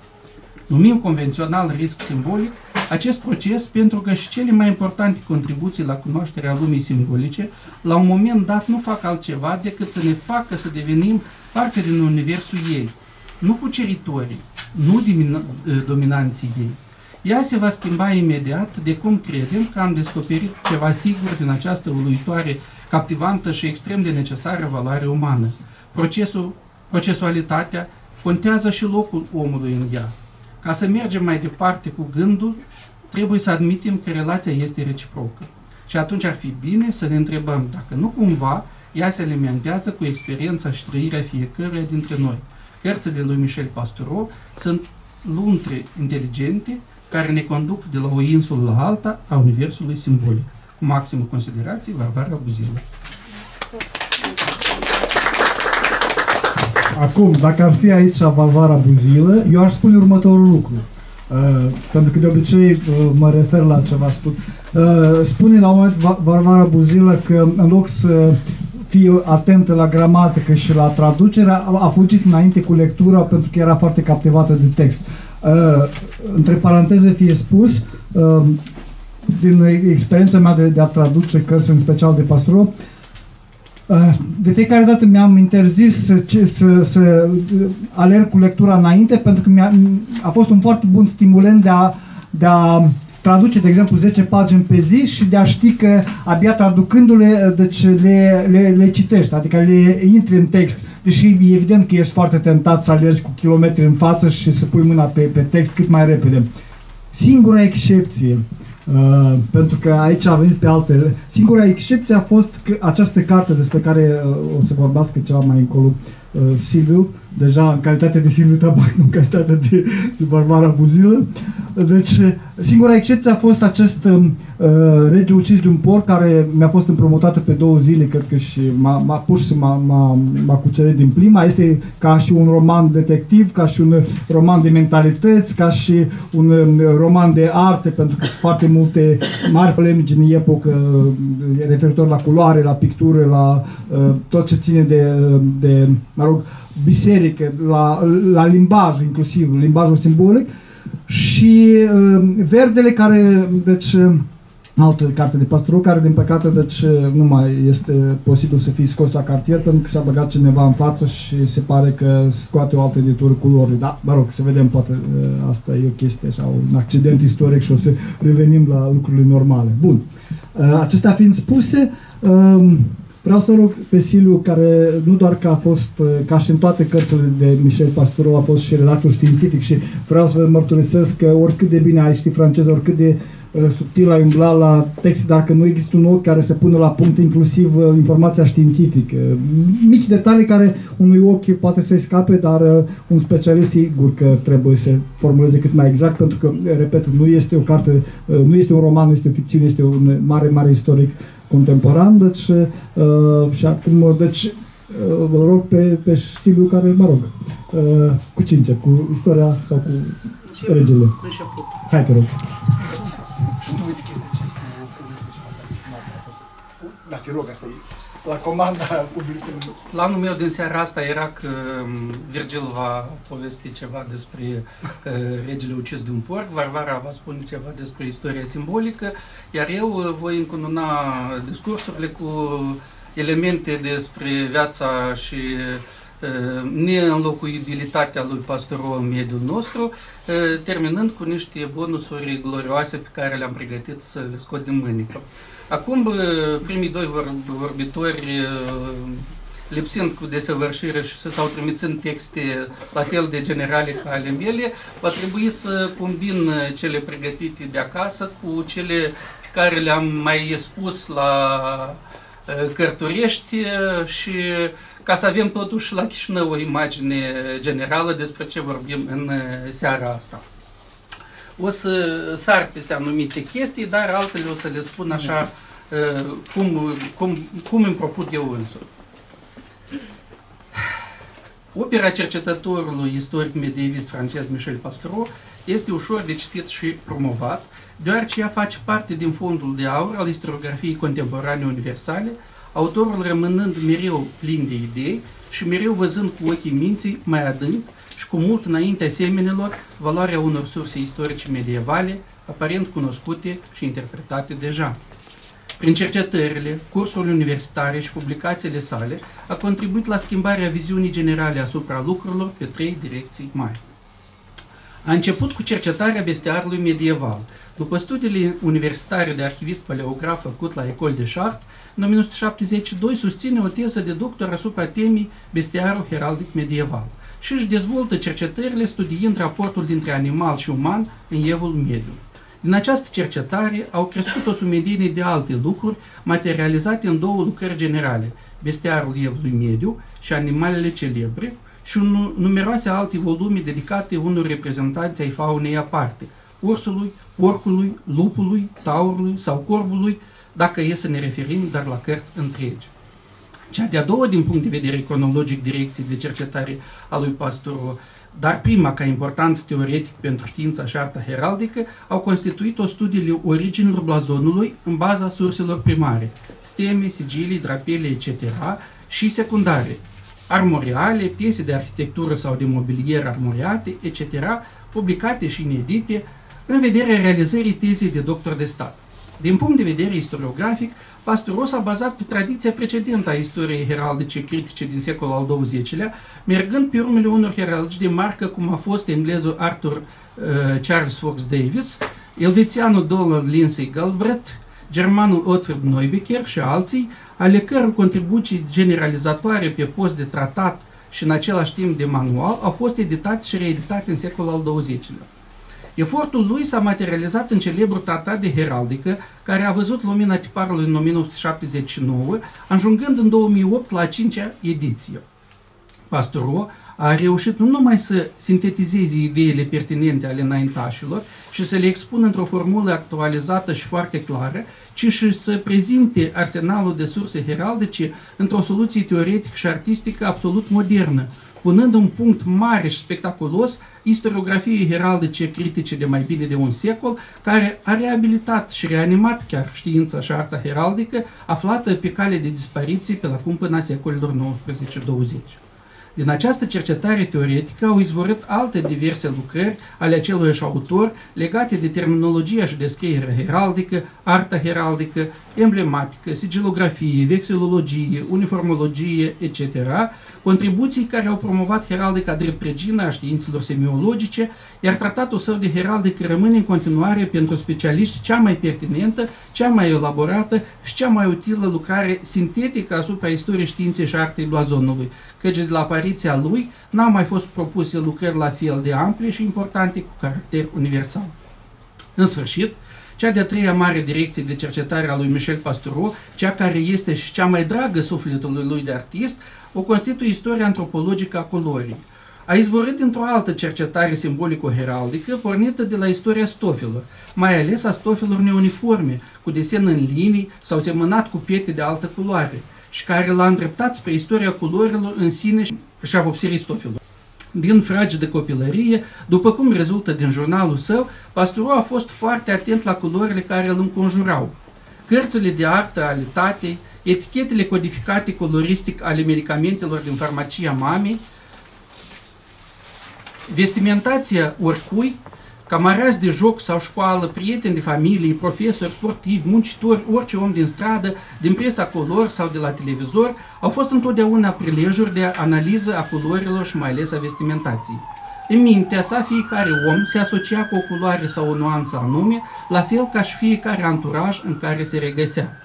Numim convențional risc simbolic acest proces pentru că și cele mai importante contribuții la cunoașterea lumii simbolice, la un moment dat nu fac altceva decât să ne facă să devenim parte din universul ei, nu cuceritorii, nu dominanții ei. Ea se va schimba imediat de cum credem că am descoperit ceva sigur din această uluitoare, captivantă și extrem de necesară valoare umană. Procesul, procesualitatea contează și locul omului în ea. Ca să mergem mai departe cu gândul, trebuie să admitem că relația este reciprocă. Și atunci ar fi bine să ne întrebăm dacă nu cumva ea se alimentează cu experiența și trăirea fiecăruia dintre noi. Cărțile lui Michel Pastoureau sunt luntre inteligente care ne conduc de la o insulă la alta a universului simbolic. Cu maximă considerație, Varvara Buzilă. Acum, dacă ar fi aici Varvara Buzilă, eu aș spune următorul lucru. Uh, pentru că de obicei uh, mă refer la ceva spus. Uh, spune la un moment Varvara Buzilă că în loc să fie atentă la gramatică și la traducere, a, a fugit înainte cu lectura pentru că era foarte captivată de text. Uh, între paranteze fie spus, uh, din experiența mea de, de a traduce cărți, în special de Pastro, uh, de fiecare dată mi-am interzis să, să, să alerg cu lectura înainte pentru că a a fost un foarte bun stimulent de a, de a traduce, de exemplu, 10 pagini pe zi și de a ști că abia traducându-le, deci le, le, le citești, adică le intri în text. Deși e evident că ești foarte tentat să alergi cu kilometri în față și să pui mâna pe, pe text cât mai repede. Singura excepție, uh, pentru că aici a venit pe altele, singura excepție a fost că această carte despre care uh, o să vorbească ceva mai încolo uh, Silviu, deja în calitate de Silviu Tabac, nu în calitate de, de Barbara Buzilă, deci, singura excepție a fost acest uh, rege ucis de un porc care mi-a fost împrumutată pe două zile, cred că și m-a, m-a pus și m-a, m-a, m-a cucerit din prima. Este ca și un roman detectiv, ca și un roman de mentalități, ca și un um, roman de arte, pentru că sunt foarte multe mari polemici în epocă uh, referitor la culoare, la pictură, la uh, tot ce ține de, de mă rog, biserică, la, la limbaj inclusiv, limbajul simbolic. Uh, și uh, Verdele care, deci, uh, altă carte de pastoru, care din păcate deci, uh, nu mai este posibil să fie scos la cartier pentru că s-a băgat cineva în față și se pare că scoate o altă editură culorii. Da, mă rog, să vedem, poate uh, asta e o chestie așa, un accident istoric și o să revenim la lucrurile normale. Bun. Uh, acestea fiind spuse, uh, Vreau să rog pe Siliu, care nu doar că a fost, uh, ca și în toate cărțile de Michel Pastoureau, a fost și relatul științific și vreau să vă mărturisesc că oricât de bine ai ști franceză, oricât de uh, subtil ai umbla la texte, dacă nu există un ochi care să pună la punct inclusiv uh, informația științifică. Mici detalii care unui ochi poate să-i scape, dar uh, un specialist sigur că trebuie să formuleze cât mai exact, pentru că, repet, nu este o carte, uh, nu este un roman, nu este o ficțiune, este un mare, mare istoric contemporan, deci uh, și acum, deci uh, rog pe, pe Silviu care, mă rog, uh, cu cinci, cu istoria sau cu ce regele. Început. Hai, te rog. Nu uiți chestia ce... Da, te rog, asta e la comanda publicului. Planul meu din seara asta era că um, Virgil va povesti ceva despre uh, regele ucis de un porc, Varvara va spune ceva despre istoria simbolică, iar eu uh, voi încununa discursurile cu elemente despre viața și uh, neînlocuibilitatea lui Pastoro în mediul nostru, uh, terminând cu niște bonusuri glorioase pe care le-am pregătit să le scot din mânică. Acum, primii doi vorbitori, lipsind cu desăvârșire și sau trimițând texte la fel de generale ca ale mele, va trebui să combin cele pregătite de acasă cu cele pe care le-am mai spus la Cărturești și ca să avem totuși la Chișinău o imagine generală despre ce vorbim în seara asta. O să sar peste anumite chestii, dar altele o să le spun așa cum, cum, cum îmi propun eu însumi. Opera cercetătorului istoric medievist francez Michel Pastoureau este ușor de citit și promovat, deoarece ea face parte din fondul de aur al istoriografiei contemporane universale, autorul rămânând mereu plin de idei și mereu văzând cu ochii minții mai adânc și cu mult înainte asemenilor valoarea unor surse istorice medievale, aparent cunoscute și interpretate deja. Prin cercetările, cursurile universitare și publicațiile sale, a contribuit la schimbarea viziunii generale asupra lucrurilor pe trei direcții mari. A început cu cercetarea bestiarului medieval. După studiile universitare de arhivist paleograf făcut la Ecole de Chartres, în 1972 susține o teză de doctor asupra temii bestiarul heraldic medieval și își dezvoltă cercetările studiind raportul dintre animal și uman în evul mediu. Din această cercetare au crescut o sumedenie de alte lucruri materializate în două lucrări generale, Bestiarul Evului Mediu și Animalele celebre, și un, numeroase alte volume dedicate unor reprezentanți ai faunei aparte, ursului, porcului, lupului, taurului sau corbului, dacă e să ne referim doar la cărți întregi. Cea de-a doua, din punct de vedere cronologic, direcție de cercetare a lui Pastor dar prima ca importanță teoretic pentru știința și arta heraldică au constituit-o studiile originilor blazonului în baza surselor primare, steme, sigilii, drapele, etc., și secundare, armoriale, piese de arhitectură sau de mobilier armoriate, etc., publicate și inedite, în vederea realizării tezei de doctor de stat. Din punct de vedere istoriografic, Pastoros s-a bazat pe tradiția precedentă a istoriei heraldice critice din secolul al XX-lea, mergând pe urmele unor heraldici de marcă, cum a fost englezul Arthur uh, Charles Fox Davis, elvețianul Donald Lindsay Galbraith, germanul Otfried Neubecker și alții, ale căror contribuții generalizatoare pe post de tratat și în același timp de manual au fost editate și reeditate în secolul al XX-lea. Efortul lui s-a materializat în celebrul tratat de heraldică, care a văzut lumina tiparului în 1979, ajungând în 2008 la a cincea ediție. Pastoro a reușit nu numai să sintetizeze ideile pertinente ale înaintașilor și să le expună într-o formulă actualizată și foarte clară, ci și să prezinte arsenalul de surse heraldice într-o soluție teoretică și artistică absolut modernă, punând un punct mare și spectaculos istoriografiei heraldice critice de mai bine de un secol, care a reabilitat și reanimat chiar știința și arta heraldică aflată pe cale de dispariție pe la cumpăna secolelor 19-20. Din această cercetare teoretică au izvorât alte diverse lucrări ale acelui autor legate de terminologia și descrierea heraldică, arta heraldică, emblematică, sigilografie, vexilologie, uniformologie, etc., contribuții care au promovat heraldica drept regină a științelor semiologice, iar tratatul său de heraldică rămâne în continuare pentru specialiști cea mai pertinentă, cea mai elaborată și cea mai utilă lucrare sintetică asupra istoriei științei și artei blazonului, căci de la apariția lui n-au mai fost propuse lucrări la fel de ample și importante cu caracter universal. În sfârșit, cea de-a treia mare direcție de cercetare a lui Michel Pastoureau, cea care este și cea mai dragă sufletului lui de artist, o constituie istoria antropologică a culorii. A izvorât dintr-o altă cercetare simbolico-heraldică pornită de la istoria stofilor, mai ales a stofilor neuniforme, cu desen în linii sau semănat cu piete de altă culoare, și care l-a îndreptat spre istoria culorilor în sine și a vopsirii stofilor. Din fragi de copilărie, după cum rezultă din jurnalul său, pastorul a fost foarte atent la culorile care îl înconjurau. Cărțile de artă ale tatei, etichetele codificate coloristic ale medicamentelor din farmacia mamei, vestimentația oricui, camarazi de joc sau școală, prieteni de familie, profesori, sportivi, muncitori, orice om din stradă, din presa color sau de la televizor, au fost întotdeauna prilejuri de analiză a culorilor și mai ales a vestimentației. În mintea sa, fiecare om se asocia cu o culoare sau o nuanță anume, la fel ca și fiecare anturaj în care se regăsea.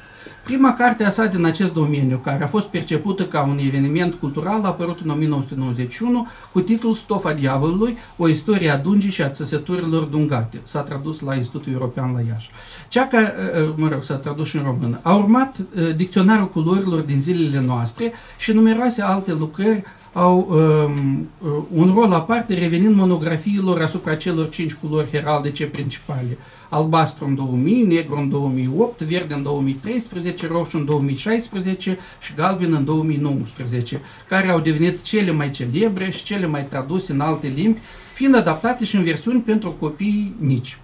Prima carte a sa din acest domeniu, care a fost percepută ca un eveniment cultural, a apărut în 1991 cu titlul Stofa Diavolului, o istorie a dungii și a țăsăturilor dungate. S-a tradus la Institutul European la Iași. Cea care, mă rog, s-a tradus și în română. A urmat dicționarul culorilor din zilele noastre și numeroase alte lucrări au um, un rol aparte revenind monografiilor asupra celor cinci culori heraldice principale. Albastru în 2000, negru în 2008, verde în 2013, roșu în 2016 și galben în 2019, care au devenit cele mai celebre și cele mai traduse în alte limbi, fiind adaptate și în versiuni pentru copii mici.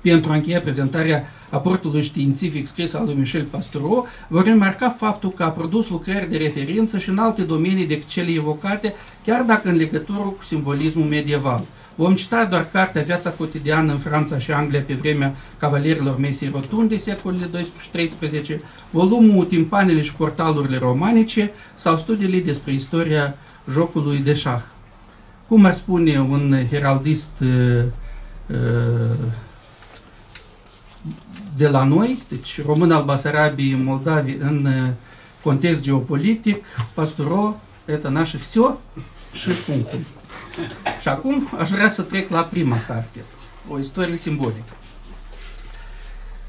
Pentru a încheia prezentarea aportului științific scris al lui Michel Pastoureau, vor remarca faptul că a produs lucrări de referință și în alte domenii decât cele evocate, chiar dacă în legătură cu simbolismul medieval. Vom cita doar cartea Viața cotidiană în Franța și Anglia pe vremea cavalerilor mesei rotunde, secolele 12-13, volumul Timpanele și portalurile romanice sau studiile despre istoria jocului de șah. Cum ar spune un heraldist uh, uh, de la noi, deci român al Basarabiei, Moldavi în uh, context geopolitic, Pasturo, это наше все și punctul. Și acum aș vrea să trec la prima carte, o istorie simbolică.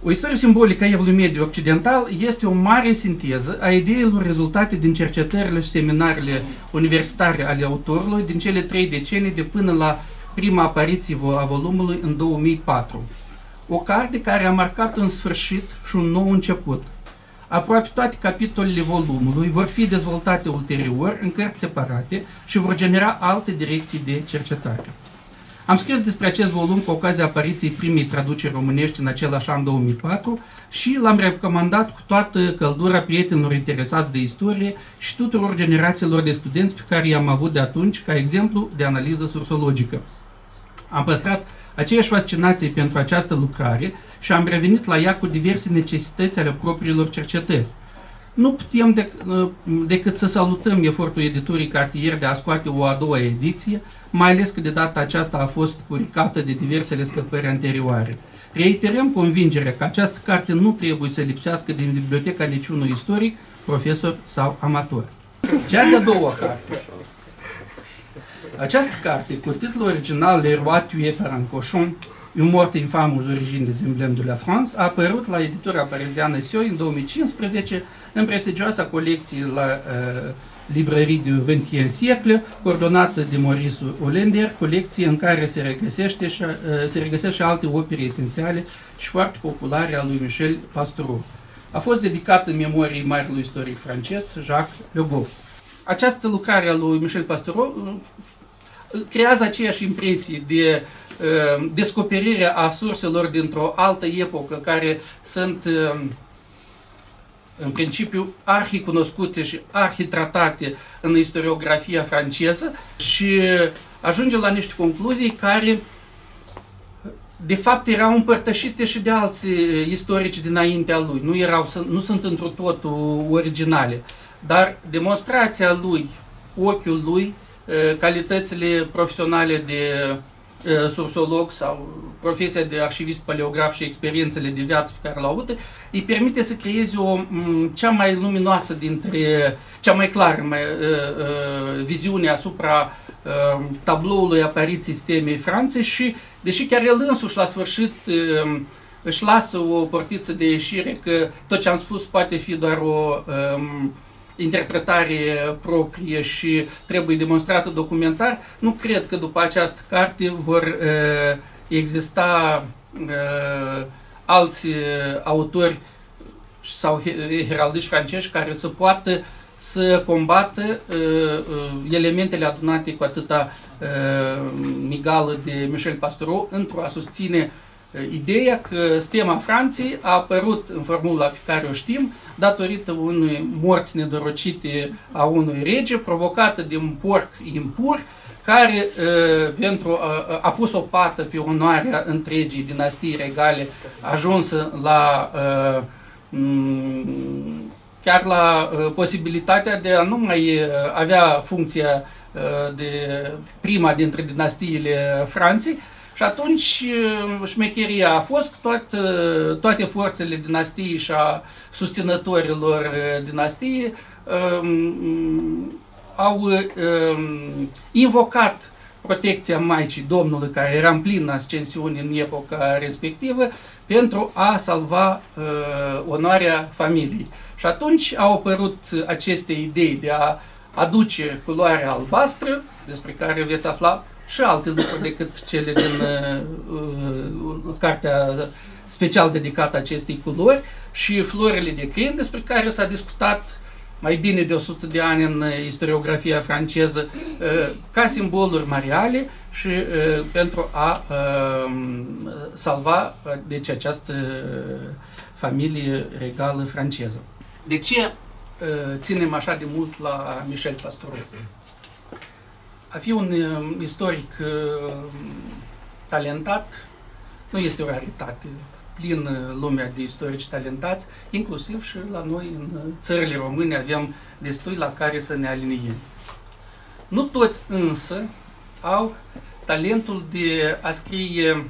O istorie simbolică a evului mediu occidental este o mare sinteză a ideilor rezultate din cercetările și seminarele universitare ale autorului din cele trei decenii de până la prima apariție a volumului în 2004. O carte care a marcat în sfârșit și un nou început. Aproape toate capitolele volumului vor fi dezvoltate ulterior în cărți separate și vor genera alte direcții de cercetare. Am scris despre acest volum cu ocazia apariției primei traduceri românești în același an 2004 și l-am recomandat cu toată căldura prietenilor interesați de istorie și tuturor generațiilor de studenți pe care i-am avut de atunci ca exemplu de analiză sursologică. Am păstrat aceeași fascinație pentru această lucrare și am revenit la ea cu diverse necesități ale propriilor cercetări. Nu putem dec decât să salutăm efortul editurii Cartier de a scoate o a doua ediție, mai ales că de data aceasta a fost curicată de diversele scăpări anterioare. Reiterăm convingerea că această carte nu trebuie să lipsească din biblioteca niciunui istoric, profesor sau amator. Cea de-a doua carte această carte, cu titlul original Le Roi tué par un cochon, une mort infamă aux origines des emblèmes de la France, a apărut la editura pariziană Soi în 2015 în prestigioasa colecție la uh, Librărie du XXe siècle, coordonată de Maurice Olender, colecție în care se regăsește și, uh, se regăsesc și alte opere esențiale și foarte populare a lui Michel Pastoureau. A fost dedicată în memoriei marelui istoric francez Jacques Le Goff. Această lucrare a lui Michel Pastoureau creează aceeași impresie de uh, descoperire a surselor dintr-o altă epocă care sunt uh, în principiu arhicunoscute și arhitratate în istoriografia franceză și ajunge la niște concluzii care de fapt erau împărtășite și de alți istorici dinaintea lui, nu, erau, nu sunt într totul originale, dar demonstrația lui, ochiul lui, calitățile profesionale de sursolog sau profesia de arhivist paleograf și experiențele de viață pe care l-au avut, îi permite să creeze o cea mai luminoasă dintre, cea mai clară mai, uh, uh, viziune asupra uh, tabloului apariției sistemei Franței și, deși chiar el însuși la sfârșit uh, își lasă o portiță de ieșire că tot ce am spus poate fi doar o uh, interpretare proprie și trebuie demonstrată documentar, nu cred că după această carte vor uh, exista uh, alți uh, autori sau heraldiști francezi care să poată să combată uh, uh, elementele adunate cu atâta uh, migală de Michel Pastoureau într-o a susține ideea că stema Franței a apărut în formula pe care o știm datorită unui morți nedorocite a unui rege provocată de un porc impur care pentru, a pus o pată pe onoarea întregii dinastii regale ajunsă la chiar la posibilitatea de a nu mai avea funcția de prima dintre dinastiile Franței, și atunci șmecheria a fost toate, toate forțele dinastiei și a susținătorilor dinastiei um, au um, invocat protecția Maicii Domnului, care era în plină ascensiune în epoca respectivă, pentru a salva uh, onoarea familiei. Și atunci au apărut aceste idei de a aduce culoarea albastră, despre care veți afla și alte lucruri decât cele din uh, uh, cartea special dedicată acestei culori și florile de crin, despre care s-a discutat mai bine de 100 de ani în istoriografia franceză, uh, ca simboluri mariale și uh, pentru a uh, salva deci această familie regală franceză. De ce ținem așa de mult la Michel Pastoureau? A fi un um, istoric um, talentat nu este o raritate. Plin lumea de istorici talentați, inclusiv și la noi în țările române avem destui la care să ne aliniem. Nu toți însă au talentul de a scrie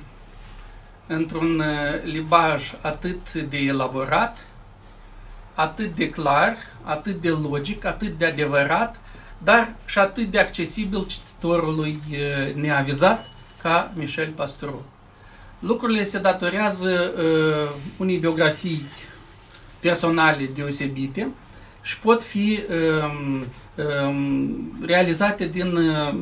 într-un uh, limbaj atât de elaborat, atât de clar, atât de logic, atât de adevărat, dar și atât de accesibil cititorului neavizat ca Michel Pastoureau. Lucrurile se datorează uh, unei biografii personale deosebite și pot fi uh, uh, realizate din uh,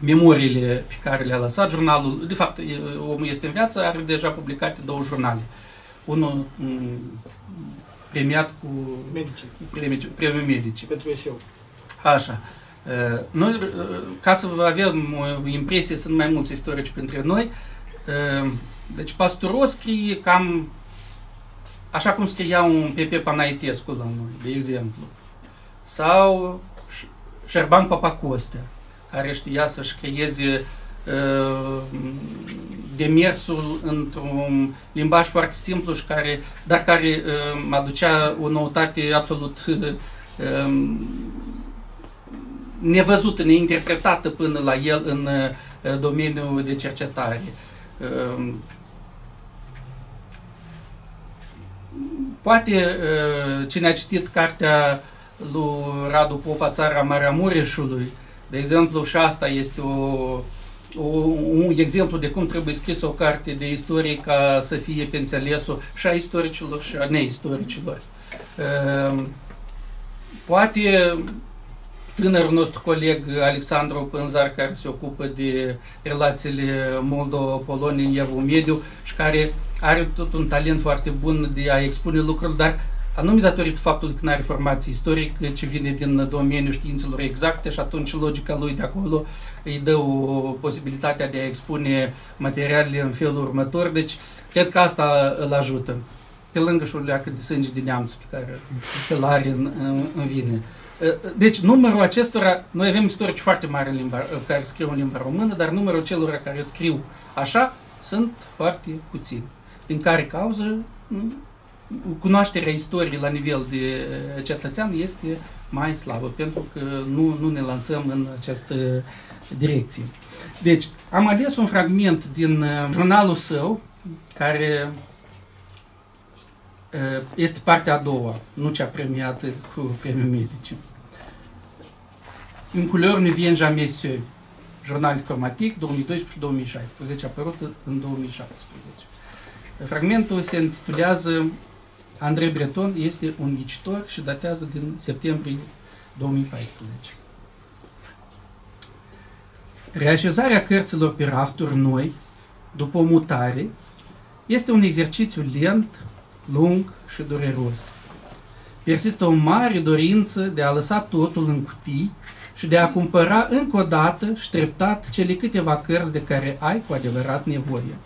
memoriile pe care le-a lăsat jurnalul. De fapt, omul este în viață, are deja publicate două jurnale. Unul um, premiat cu medici. premiul medici. Pentru eseu. Așa. Noi, ca să avem o impresie, sunt mai mulți istorici printre noi, deci Pasturos scrie cam așa cum scria un Pepe Panaitescu la noi, de exemplu. Sau Șerban Papacostea, care știa să-și creeze demersul într-un limbaj foarte simplu și care, dar care uh, aducea o noutate absolut uh, nevăzută, neinterpretată până la el în uh, domeniul de cercetare. Um, poate uh, cine a citit cartea lui Radu Popa, Țara Maramureșului, de exemplu, și asta este o, o, un exemplu de cum trebuie scris o carte de istorie ca să fie pe înțelesul și a istoricilor și a neistoricilor. Um, poate tânărul nostru coleg Alexandru Pânzar, care se ocupă de relațiile Moldo-Polonia în Evul Mediu și care are tot un talent foarte bun de a expune lucruri, dar anume datorită faptului că nu are formație istorică, ce vine din domeniul științelor exacte și atunci logica lui de acolo îi dă o posibilitate de a expune materialele în felul următor, deci cred că asta îl ajută. Pe lângă și o leacă de sânge de neamț pe care îl are în, în, în vine. Deci numărul acestora, noi avem istorici foarte mari în limba, care scriu în limba română, dar numărul celor care scriu așa sunt foarte puțini. Din care cauză cunoașterea istoriei la nivel de cetățean este mai slabă, pentru că nu, nu ne lansăm în această direcție. Deci, am ales un fragment din jurnalul său, care este partea a doua, nu cea premiată cu premiul medici. Une couleur ne vient jamais seul. Jurnal cromatic 2012-2016, apărut în 2017. Fragmentul se intitulează Andrei Breton este un ghicitor și datează din septembrie 2014. Reașezarea cărților pe rafturi noi, după o mutare, este un exercițiu lent, lung și dureros. Persistă o mare dorință de a lăsa totul în cutii și de a cumpăra încă o dată și ștreptat cele câteva cărți de care ai cu adevărat nevoie.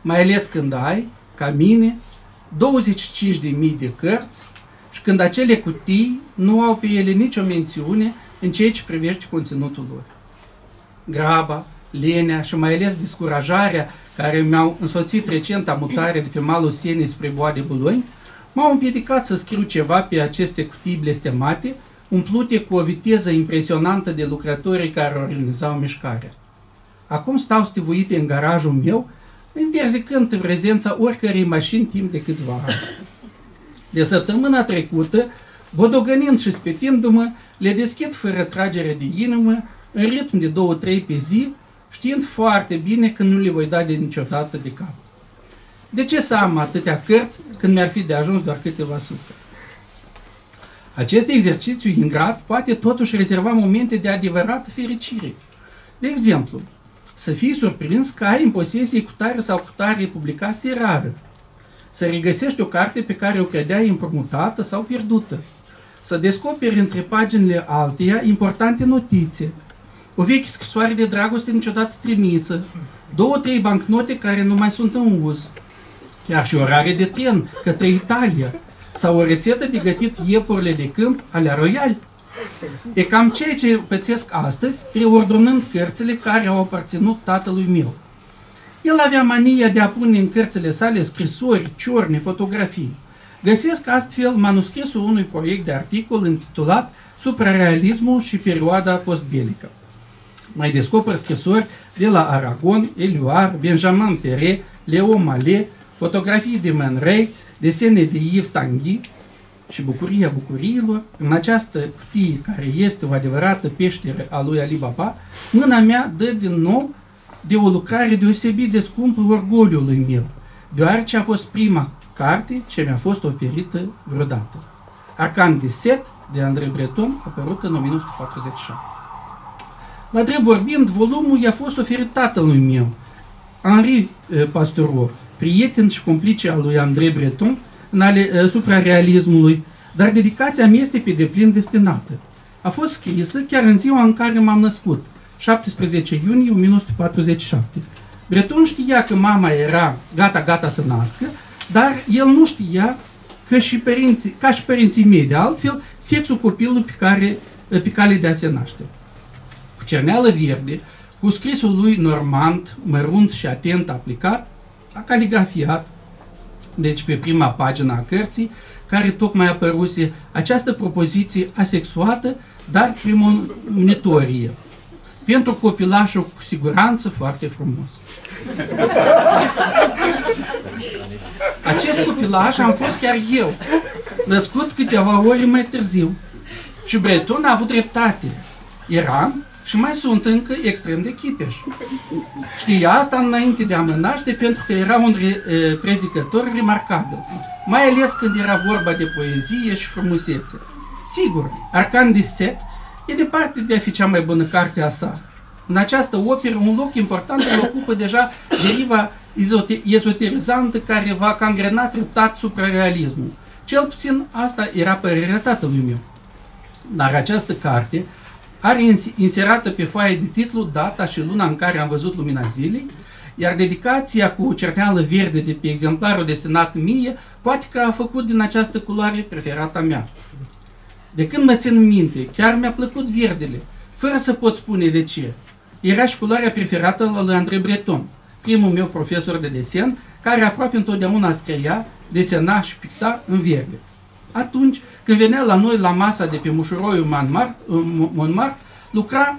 mai ales când ai, ca mine, 25.000 de cărți și când acele cutii nu au pe ele nicio mențiune în ceea ce privește conținutul lor. Graba, lenea și mai ales descurajarea care mi-au însoțit recenta mutare de pe malul Sienei spre Boa de Buloni, m-au împiedicat să scriu ceva pe aceste cutii blestemate, umplute cu o viteză impresionantă de lucrătorii care organizau mișcarea. Acum stau stivuite în garajul meu, interzicând prezența oricărei mașini timp de câțiva ani. De săptămâna trecută, bodogănind și spetindu-mă, le deschid fără tragere de inimă, în ritm de două-trei pe zi, știind foarte bine că nu le voi da de niciodată de cap. De ce să am atâtea cărți când mi-ar fi de ajuns doar câteva sute? Acest exercițiu ingrat poate totuși rezerva momente de adevărată fericire. De exemplu, să fii surprins că ai în posesie cu tare sau cu tare publicație rară. Să regăsești o carte pe care o credeai împrumutată sau pierdută. Să descoperi între paginile alteia importante notițe. O veche scrisoare de dragoste niciodată trimisă. Două, trei bancnote care nu mai sunt în uz. Chiar și o rare de tren către Italia. Sau o rețetă de gătit iepurile de câmp alea royal. E cam ceea ce pățesc astăzi, reordonând cărțile care au aparținut tatălui meu. El avea mania de a pune în cărțile sale scrisori, ciorne, fotografii. Găsesc astfel manuscrisul unui proiect de articol intitulat Suprarealismul și perioada postbelică. Mai descoper scrisori de la Aragon, Eluard, Benjamin Perret, Leo Mallet, fotografii de Man Ray, desene de Yves Tanguy, și bucuria bucuriilor, în această cutie care este o adevărată peșteră a lui Alibaba, mâna mea dă din nou de o lucrare deosebit de scumpă orgoliului meu, deoarece a fost prima carte ce mi-a fost oferită vreodată. Arcan de Set de Andrei Breton, apărut în 1947. La drept vorbind, volumul i-a fost oferit tatălui meu, Henri eh, Pastoreau, prieten și complice al lui Andrei Breton, în ale, uh, suprarealismului, dar dedicația mea este pe deplin destinată. A fost scrisă chiar în ziua în care m-am născut, 17 iunie 1947. Breton știa că mama era gata, gata să nască, dar el nu știa că și părinții, ca și părinții mei de altfel, sexul copilului pe, care, pe cale de a se naște. Cu cerneală verde, cu scrisul lui normand, mărunt și atent aplicat, a caligrafiat, deci pe prima pagină a cărții, care tocmai apăruse această propoziție asexuată, dar premonitorie. Pentru copilașul cu siguranță foarte frumos. Acest copilaș am fost chiar eu, născut câteva ore mai târziu. Și Breton a avut dreptate. Eram și mai sunt încă extrem de chipeș. Știi asta înainte de a mă naște pentru că era un re, e, prezicător remarcabil, mai ales când era vorba de poezie și frumusețe. Sigur, Arcan de Set e departe de a fi cea mai bună carte a sa. În această operă, un loc important îl ocupă deja deriva ezoterizantă care va cangrena treptat suprarealismul. Cel puțin asta era părerea tatălui meu. Dar această carte are inserată pe foaie de titlu data și luna în care am văzut lumina zilei, iar dedicația cu cerneală verde de pe exemplarul destinat mie, poate că a făcut din această culoare preferata mea. De când mă țin minte, chiar mi-a plăcut verdele, fără să pot spune de ce. Era și culoarea preferată la lui Andrei Breton, primul meu profesor de desen, care aproape întotdeauna scria, desena și picta în verde. Atunci, când venea la noi la masa de pe mușuroiul Montmartre, lucra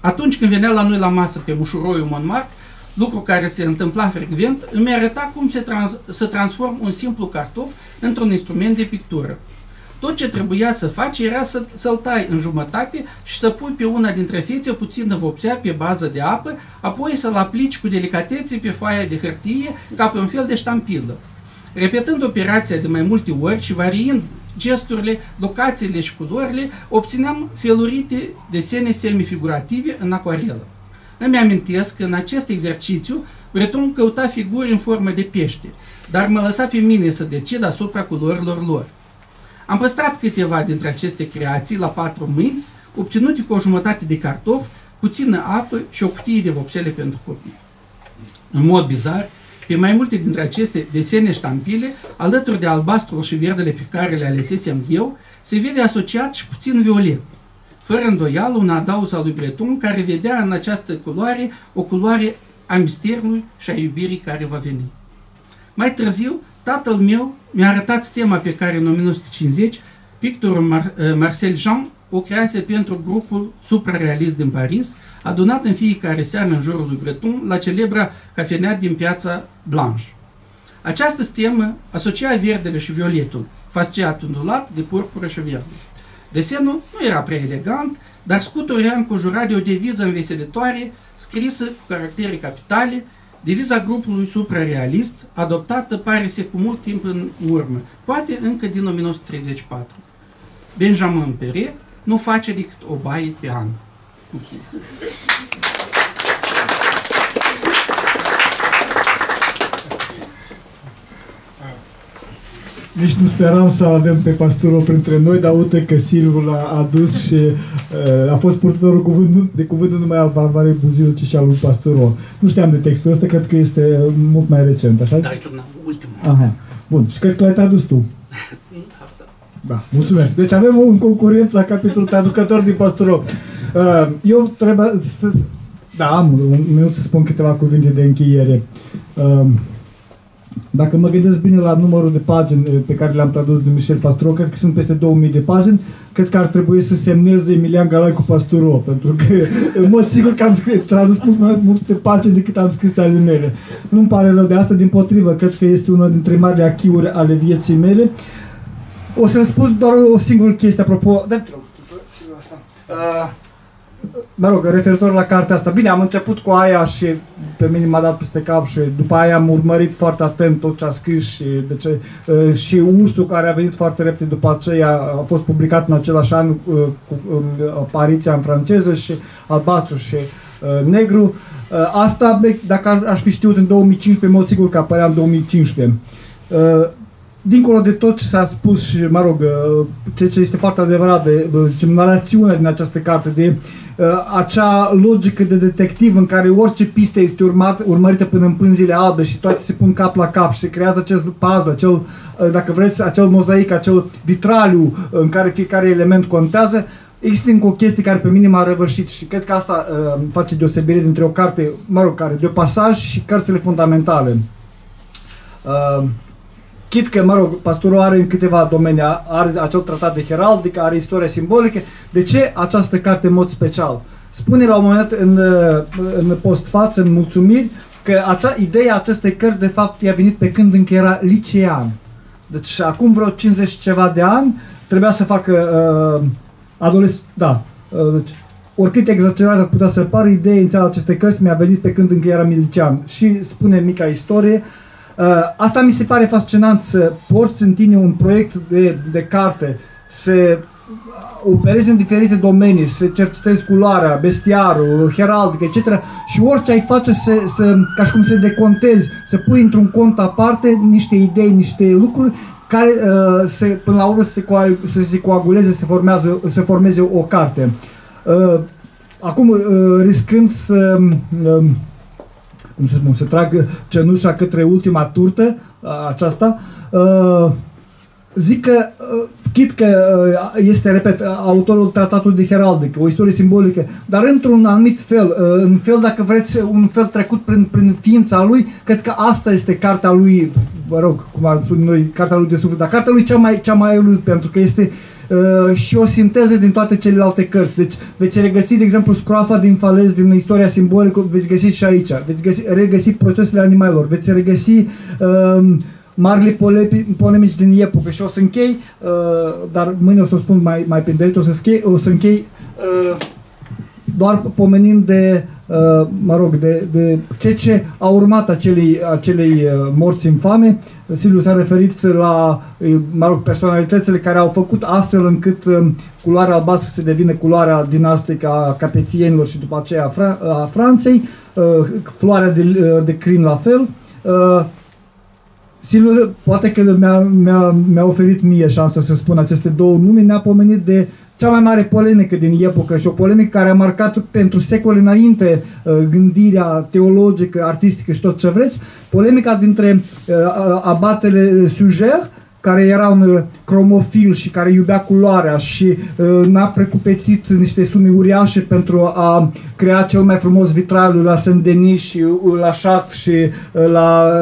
atunci când venea la noi la masă pe mușuroiul Montmartre, lucru care se întâmpla frecvent, îmi arăta cum se trans, să transform un simplu cartof într-un instrument de pictură. Tot ce trebuia să faci era să, să-l tai în jumătate și să pui pe una dintre fețe puțină vopsea pe bază de apă, apoi să-l aplici cu delicatețe pe foaia de hârtie ca pe un fel de ștampilă. Repetând operația de mai multe ori și variind gesturile, locațiile și culorile, obțineam felurite desene semifigurative în acuarelă. Îmi amintesc că în acest exercițiu Breton căuta figuri în formă de pește, dar mă lăsa pe mine să decid asupra culorilor lor. Am păstrat câteva dintre aceste creații la patru mâini, obținute cu o jumătate de cartof, puțină apă și o cutie de vopsele pentru copii. În mod bizar, pe mai multe dintre aceste desene ștampile, alături de albastrul și verdele pe care le alesesem eu, se vede asociat și puțin violet. Fără îndoială, un adaus al lui Breton care vedea în această culoare o culoare a misterului și a iubirii care va veni. Mai târziu, tatăl meu mi-a arătat stema pe care în 1950 pictorul Mar- eh, Marcel Jean o crease pentru grupul suprarealist din Paris, adunat în fiecare seară în jurul lui Breton la celebra cafenea din piața Blanche. Această stemă asocia verdele și violetul, fasciat undulat de purpură și verde. Desenul nu era prea elegant, dar scutul era înconjurat de o deviză înveselitoare, scrisă cu caractere capitale, deviza grupului suprarealist, adoptată pare să cu mult timp în urmă, poate încă din 1934. Benjamin Pere nu face decât o baie pe an. Mulțumesc! Nici nu speram să avem pe pastorul printre noi, dar uite că Silvul l-a adus și uh, a fost purtătorul cuvânt, de cuvânt nu numai al Barbarei Buzil, ci și al lui pastorul. Nu știam de textul ăsta, cred că este mult mai recent, așa? Da, aici un ultimul. Aha. Bun, și cred că l-ai tradus tu. Da, mulțumesc. Deci avem un concurent la capitolul traducător din pastorul. Uh, eu trebuie să... Da, am un minut să spun câteva cuvinte de încheiere. Uh, dacă mă gândesc bine la numărul de pagini eh, pe care le-am tradus de Michel Pasturo, cred că sunt peste 2000 de pagini, cred că ar trebui să semneze Emilian Galai cu Pasturo, pentru că în mod sigur că am scris, tradus mult mai multe pagini decât am scris ale mele. Nu-mi pare rău de asta, din potrivă, cred că este una dintre marile achiuri ale vieții mele. O să spun doar o singură chestie apropo. Da, asta. Uh, mă rog, referitor la cartea asta. Bine, am început cu aia și pe mine m-a dat peste cap și după aia am urmărit foarte atent tot ce a scris și, de ce, uh, și Ursul care a venit foarte repede după aceea a fost publicat în același an uh, cu uh, apariția în franceză și Albastru și uh, Negru. Uh, asta, dacă aș fi știut în 2015, în mod sigur că apărea în 2015. Uh, dincolo de tot ce s-a spus și, mă rog, ceea ce este foarte adevărat de, zicem, narațiunea din această carte, de uh, acea logică de detectiv în care orice pistă este urmat, urmărită până în pânzile albe și toate se pun cap la cap și se creează acest puzzle, acel, uh, dacă vreți, acel mozaic, acel vitraliu în care fiecare element contează, Există încă o chestie care pe mine m-a răvășit și cred că asta uh, face deosebire dintre o carte, mă rog, care de pasaj și cărțile fundamentale. Uh, Chit că, mă rog, pastorul are în câteva domenii, are acel tratat de heraldică, are istoria simbolică. De ce această carte în mod special? Spune la un moment dat în, în postfață, în mulțumiri, că acea ideea acestei cărți, de fapt, i-a venit pe când încă era licean. Deci, acum vreo 50 ceva de ani, trebuia să facă uh, adolescent, da, uh, deci, oricât exagerată putea să pară, ideea inițială acestei cărți mi-a venit pe când încă era milicean. Și spune mica istorie, uh, Uh, asta mi se pare fascinant să porți în tine un proiect de, de carte, să operezi în diferite domenii, să cercetezi culoarea, bestiarul, heraldică, etc. Și orice ai face să, să, ca și cum să decontezi, să pui într-un cont aparte niște idei, niște lucruri care uh, se, până la urmă să se, coag- să se coaguleze, să, formează, să formeze o carte. Uh, acum, uh, riscând să uh, cum să spun, să trag cenușa către ultima turtă, aceasta, zic că, chit că este, repet, autorul tratatului de heraldică, o istorie simbolică, dar într-un anumit fel, în fel, dacă vreți, un fel trecut prin, prin ființa lui, cred că asta este cartea lui, vă rog, cum am spus noi, cartea lui de suflet, dar cartea lui cea mai, cea mai lui, pentru că este Uh, și o sinteză din toate celelalte cărți. Deci veți regăsi, de exemplu, scroafa din falez din istoria simbolică, veți găsi și aici. Veți găsi, regăsi procesele animalelor, veți regăsi uh, marile polemici din epocă și o să închei, uh, dar mâine o să o spun mai, mai pe o să, închei, o să închei uh, doar pomenind de, uh, mă rog, de, de ce ce a urmat acelei, acelei uh, morți infame. Silviu s-a referit la, uh, mă rog, personalitățile care au făcut astfel încât culoarea albastră să devină culoarea dinastică a capețienilor și după aceea a, Fra- a Franței, floarea de, de crin la fel. Silviu, poate că mi-a, mi-a, mi-a oferit mie șansa să spun aceste două nume, ne-a pomenit de cea mai mare polemică din epocă și o polemică care a marcat pentru secole înainte uh, gândirea teologică, artistică și tot ce vreți, polemica dintre uh, abatele Suger care era un uh, cromofil și care iubea culoarea și uh, n-a precupețit niște sume uriașe pentru a crea cel mai frumos vitraliu la Saint-Denis și uh, la Chartres și uh, la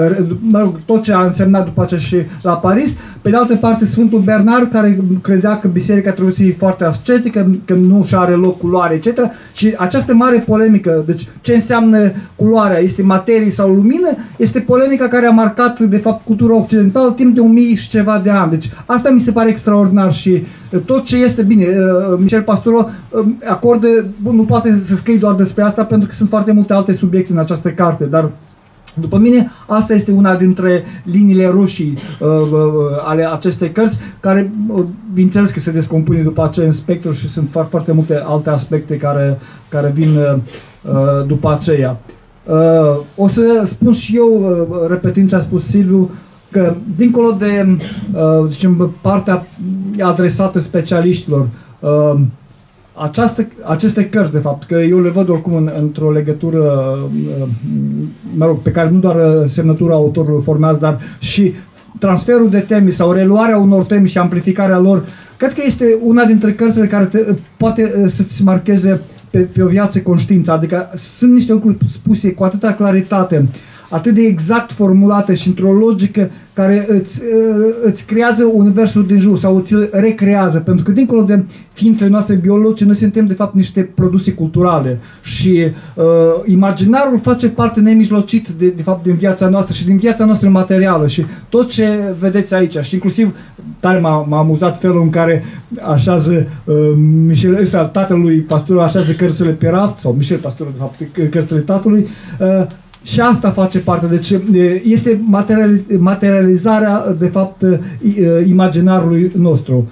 mă rog, tot ce a însemnat după aceea și la Paris. Pe de altă parte, Sfântul Bernard, care credea că biserica trebuie să fie foarte ascetică, că nu și are loc culoare, etc. Și această mare polemică, deci ce înseamnă culoarea, este materie sau lumină, este polemica care a marcat, de fapt, cultura occidentală timp de un mii și ceva de ani. Deci asta mi se pare extraordinar și uh, tot ce este bine, uh, Michel Pasturo acordă, nu poate să scrie doar despre asta pentru că sunt foarte multe alte subiecte în această carte, dar după mine, asta este una dintre liniile roșii uh, uh, ale acestei cărți, care, uh, bineînțeles că se descompune după aceea în spectru și sunt foarte, foarte multe alte aspecte care, care vin uh, uh, după aceea. Uh, o să spun și eu, uh, repetind ce a spus Silviu, că dincolo de uh, zicem, partea adresată specialiștilor, uh, această, aceste cărți, de fapt, că eu le văd oricum în, într-o legătură, mă rog, pe care nu doar semnătura autorului formează, dar și transferul de teme sau reluarea unor teme și amplificarea lor, cred că este una dintre cărțile care te, poate să-ți marcheze pe, pe o viață conștiință. Adică sunt niște lucruri spuse cu atâta claritate, atât de exact formulate și într-o logică care îți, uh, îți creează universul din jur sau îți recrează. Pentru că dincolo de ființele noastre biologice, noi suntem de fapt niște produse culturale și uh, imaginarul face parte nemijlocit de, de fapt din viața noastră și din viața noastră materială și tot ce vedeți aici și inclusiv tare m-a, m-a amuzat felul în care așează uh, Michel, ăsta, tatălui pastorul așează cărțile pe raft sau Michel pastorul de fapt cărțile tatălui uh, și asta face parte. Deci este materializarea, de fapt, imaginarului nostru.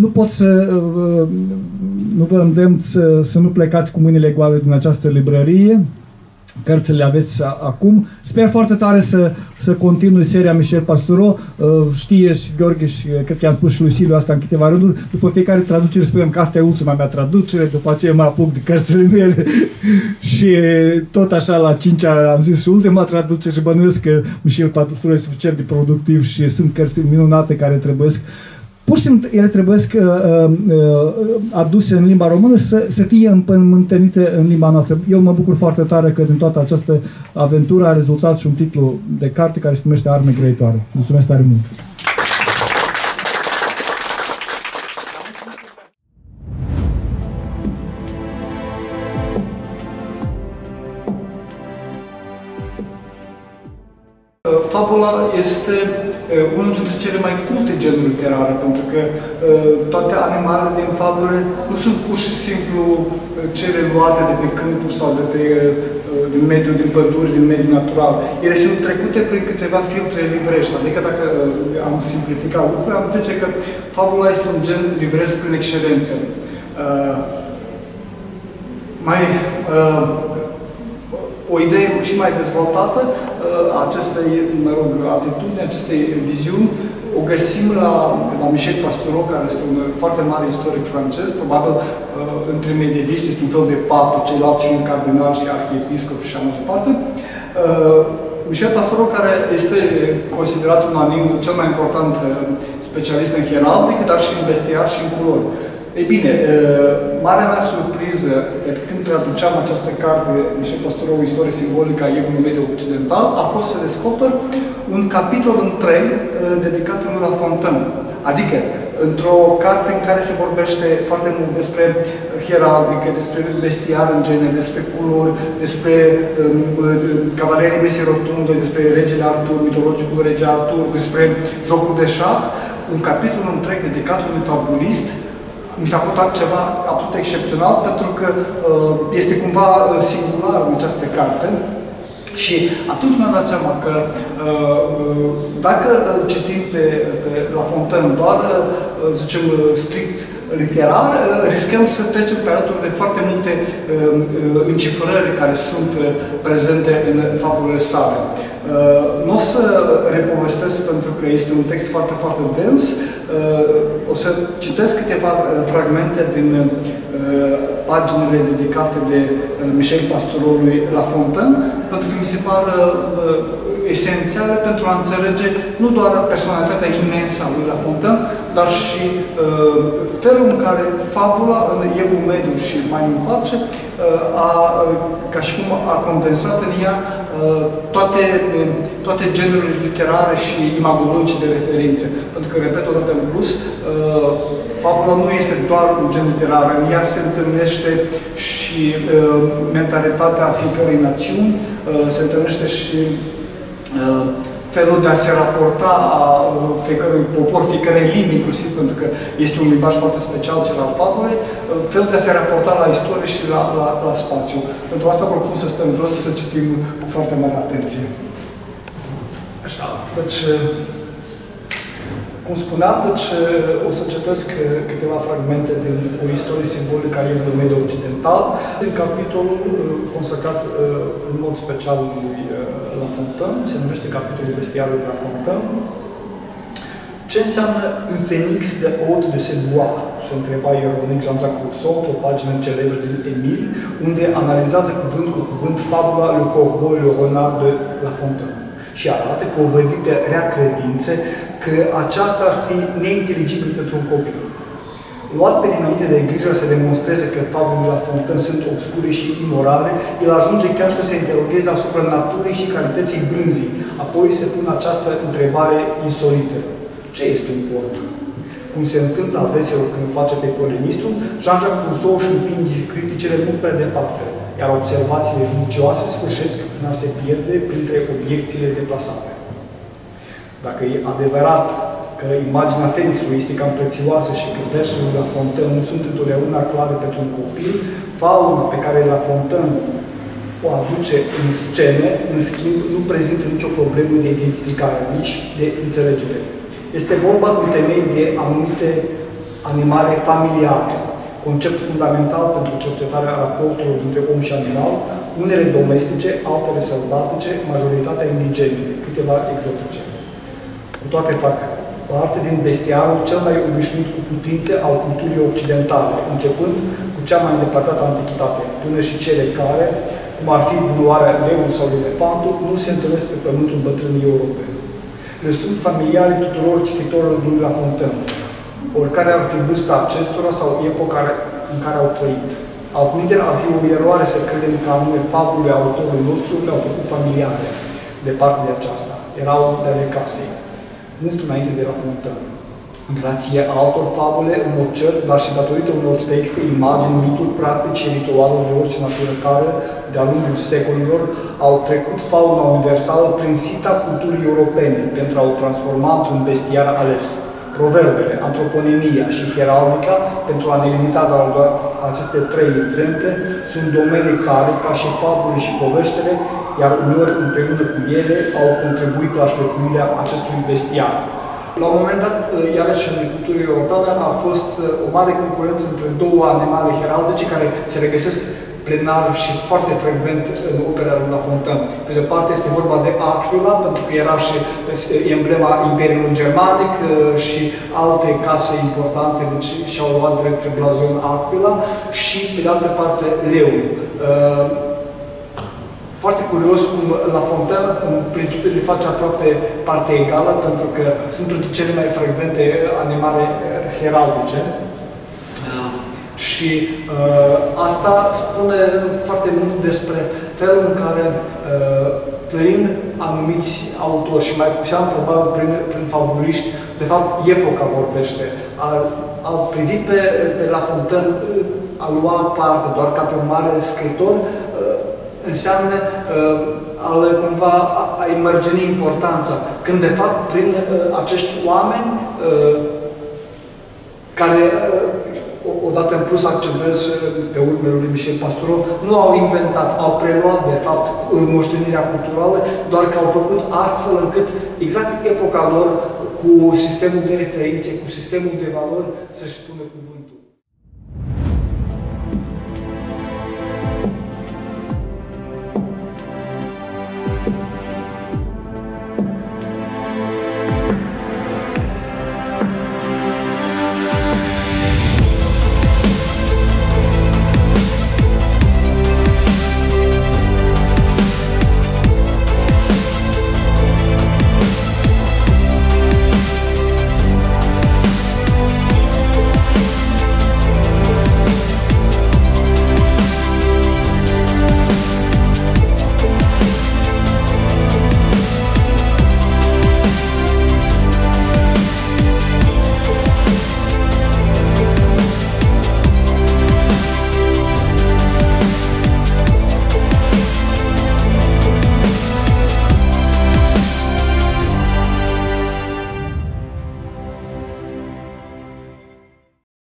Nu pot să nu vă îndemn să, să nu plecați cu mâinile goale din această librărie cărțile aveți acum. Sper foarte tare să, să continui seria Michel Pasturo. Uh, știe și Gheorghe și uh, cred că am spus și lui Silviu asta în câteva rânduri. După fiecare traducere spunem că asta e ultima mea traducere, după aceea mă apuc de cărțile mele și uh, tot așa la cincea am zis și ultima traducere și bănuiesc că Michel Pasturo e suficient de productiv și sunt cărți minunate care trebuie pur și simplu ele trebuie să uh, uh, aduse în limba română să, să fie împământenite în limba noastră. Eu mă bucur foarte tare că din toată această aventură a rezultat și un titlu de carte care se numește Arme Grăitoare. Mulțumesc tare mult! Fabula este uh, unul dintre cele mai culte genuri literare, pentru că uh, toate animalele din fabule nu sunt pur și simplu uh, cele luate de pe câmpuri sau de pe din mediul, din păduri, din mediul natural. Ele sunt trecute prin câteva filtre livrești, adică dacă am simplificat lucrurile, am zice că fabula este un gen livresc prin excelență. Uh, mai uh, o idee și mai dezvoltată uh, acestei, mă rog, atitudini, acestei viziuni, o găsim la, la Michel Pastoureau, care este un foarte mare istoric francez, probabil uh, între medieviști, este un fel de papă, ceilalți fiind cardinali și arhiepiscop și așa mai departe. Uh, Michel Pastoureau, care este considerat un anim cel mai important uh, specialist în heraldică, dar și în bestiar și în culori. Ei bine, marea mea surpriză când traduceam această carte Michel Pastorov, Istorie simbolică a Evului Mediu Occidental, a fost să descoper un capitol întreg dedicat lui La Fontaine. Adică, într-o carte în care se vorbește foarte mult despre heraldică, despre bestiar în genere, despre culori, despre um, cavalerii mesii rotunde, despre regele Artur, mitologicul rege Artur, despre jocul de șah, un capitol întreg dedicat unui fabulist mi s-a părut ceva absolut excepțional pentru că uh, este cumva uh, singular în această carte. Și atunci mi-am dat seama că uh, dacă citim pe, pe La Fontaine doar, zicem, strict literar, riscăm să trecem pe alături de foarte multe încifrări care sunt prezente în fabulele sale. Nu o să repovestesc pentru că este un text foarte, foarte dens. O să citesc câteva fragmente din paginile dedicate de Michel Pastorului La Fontaine, pentru că mi se par esențiale pentru a înțelege nu doar personalitatea imensă a lui La Fontaine, dar și uh, felul în care fabula, în Evul Mediu și mai încoace, uh, a, ca și cum a condensat în ea uh, toate, uh, toate genurile literare și imagologice de referințe. Pentru că, repet o dată în plus, uh, fabula nu este doar un gen literar, în ea se întâlnește și uh, mentalitatea fiecărei națiuni, uh, se întâlnește și Uh, felul de a se raporta a uh, fiecărui popor, fiecărei limbi, inclusiv pentru că este un limbaj foarte special cel al fabulei, uh, felul de a se raporta la istorie și la, la, la spațiu. Pentru asta propun să stăm jos să citim cu foarte mare atenție. Așa, deci, cum spuneam, deci o să citesc câteva fragmente din o istorie simbolică a Evului Mediu Occidental, din capitolul consacrat în mod special lui La Fontaine, se numește capitolul Bestiarul La Fontaine. Ce înseamnă un phénix de haute de se bois? Se întreba ironic Jean-Jacques Rousseau într-o pagină celebră din Emile, unde analizează cuvânt cu cuvânt fabula Le Corbeau le Renard de La Fontaine și arată cu o vădită rea credință că aceasta ar fi neinteligibil pentru un copil. Luat pe dinainte de grijă să demonstreze că fabulele la Fontaine sunt obscure și imorale, el ajunge chiar să se interogheze asupra naturii și calității brânzii. Apoi se pune această întrebare insolită. Ce este un porc? Cum se întâmplă adeseori când face pe polemistul, Jean-Jacques Rousseau își împinge criticile mult prea departe, iar observațiile judicioase sfârșesc prin a se pierde printre obiecțiile deplasate. Dacă e adevărat că imaginea Fenixului este cam prețioasă și că versurile la Fontaine nu sunt întotdeauna clare pentru un copil, fauna pe care la Fontaine o aduce în scene, în schimb, nu prezintă nicio problemă de identificare, nici de înțelegere. Este vorba în temei de anumite animale familiare, concept fundamental pentru cercetarea raportului dintre om și animal, unele domestice, altele sălbatice, majoritatea indigene, câteva exotice. Cu toate fac parte din bestiarul cel mai obișnuit cu putințe al culturii occidentale, începând cu cea mai îndepărtată antichitate, până și cele care, cum ar fi bunoarea leul sau elefantul, nu se întâlnesc pe pământul bătrânii europene. Le sunt familiare tuturor cititorilor lui La Fontaine, oricare ar fi vârsta acestora sau epoca în care au trăit. Altminteri ar fi o eroare să credem că anume fabule autorului nostru le-au făcut familiare, departe de aceasta. Erau de ale casei mult înainte de la Fontaine. Grație altor fabule, în mod cert, dar și datorită unor texte, imagini, mituri, practici și ritualuri de orice natură care, de-a lungul secolilor, au trecut fauna universală prin sita culturii europene pentru a o transforma într-un bestiar ales. Proverbele, antroponimia și heraldica, pentru a ne limita doar aceste trei exemple, sunt domenii care, ca și fabule și poveștile, iar uneori împreună cu ele au contribuit la șlefuirea acestui bestiar. La un moment dat, iarăși în cultura europeană, a fost o mare concurență între două animale heraldice care se regăsesc plenar și foarte frecvent în opera lui La Fontaine. Pe de parte este vorba de Aquila, pentru că era și emblema Imperiului Germanic și alte case importante, deci și-au luat drept blazon Aquila și pe de altă parte Leul. Foarte curios cum la Fontaine, în principiu, le face aproape parte egală, pentru că sunt printre cele mai frecvente animale heraldice. Și uh, asta spune foarte mult despre felul în care, uh, prin anumiți autori și mai cu seamă probabil prin, prin fabuliști, de fapt, epoca vorbește. A, au privit pe, pe La Fontaine, a lua parte doar ca pe un mare scriitor, uh, înseamnă uh, al cumva a imărgeni importanța, când de fapt prin uh, acești oameni uh, care uh, odată în plus accentuez uh, pe urmele lui Michel Pastoureau, nu au inventat, au preluat de fapt moștenirea culturală, doar că au făcut astfel încât exact epoca lor cu sistemul de referințe, cu sistemul de valori să-și spună cuvântul.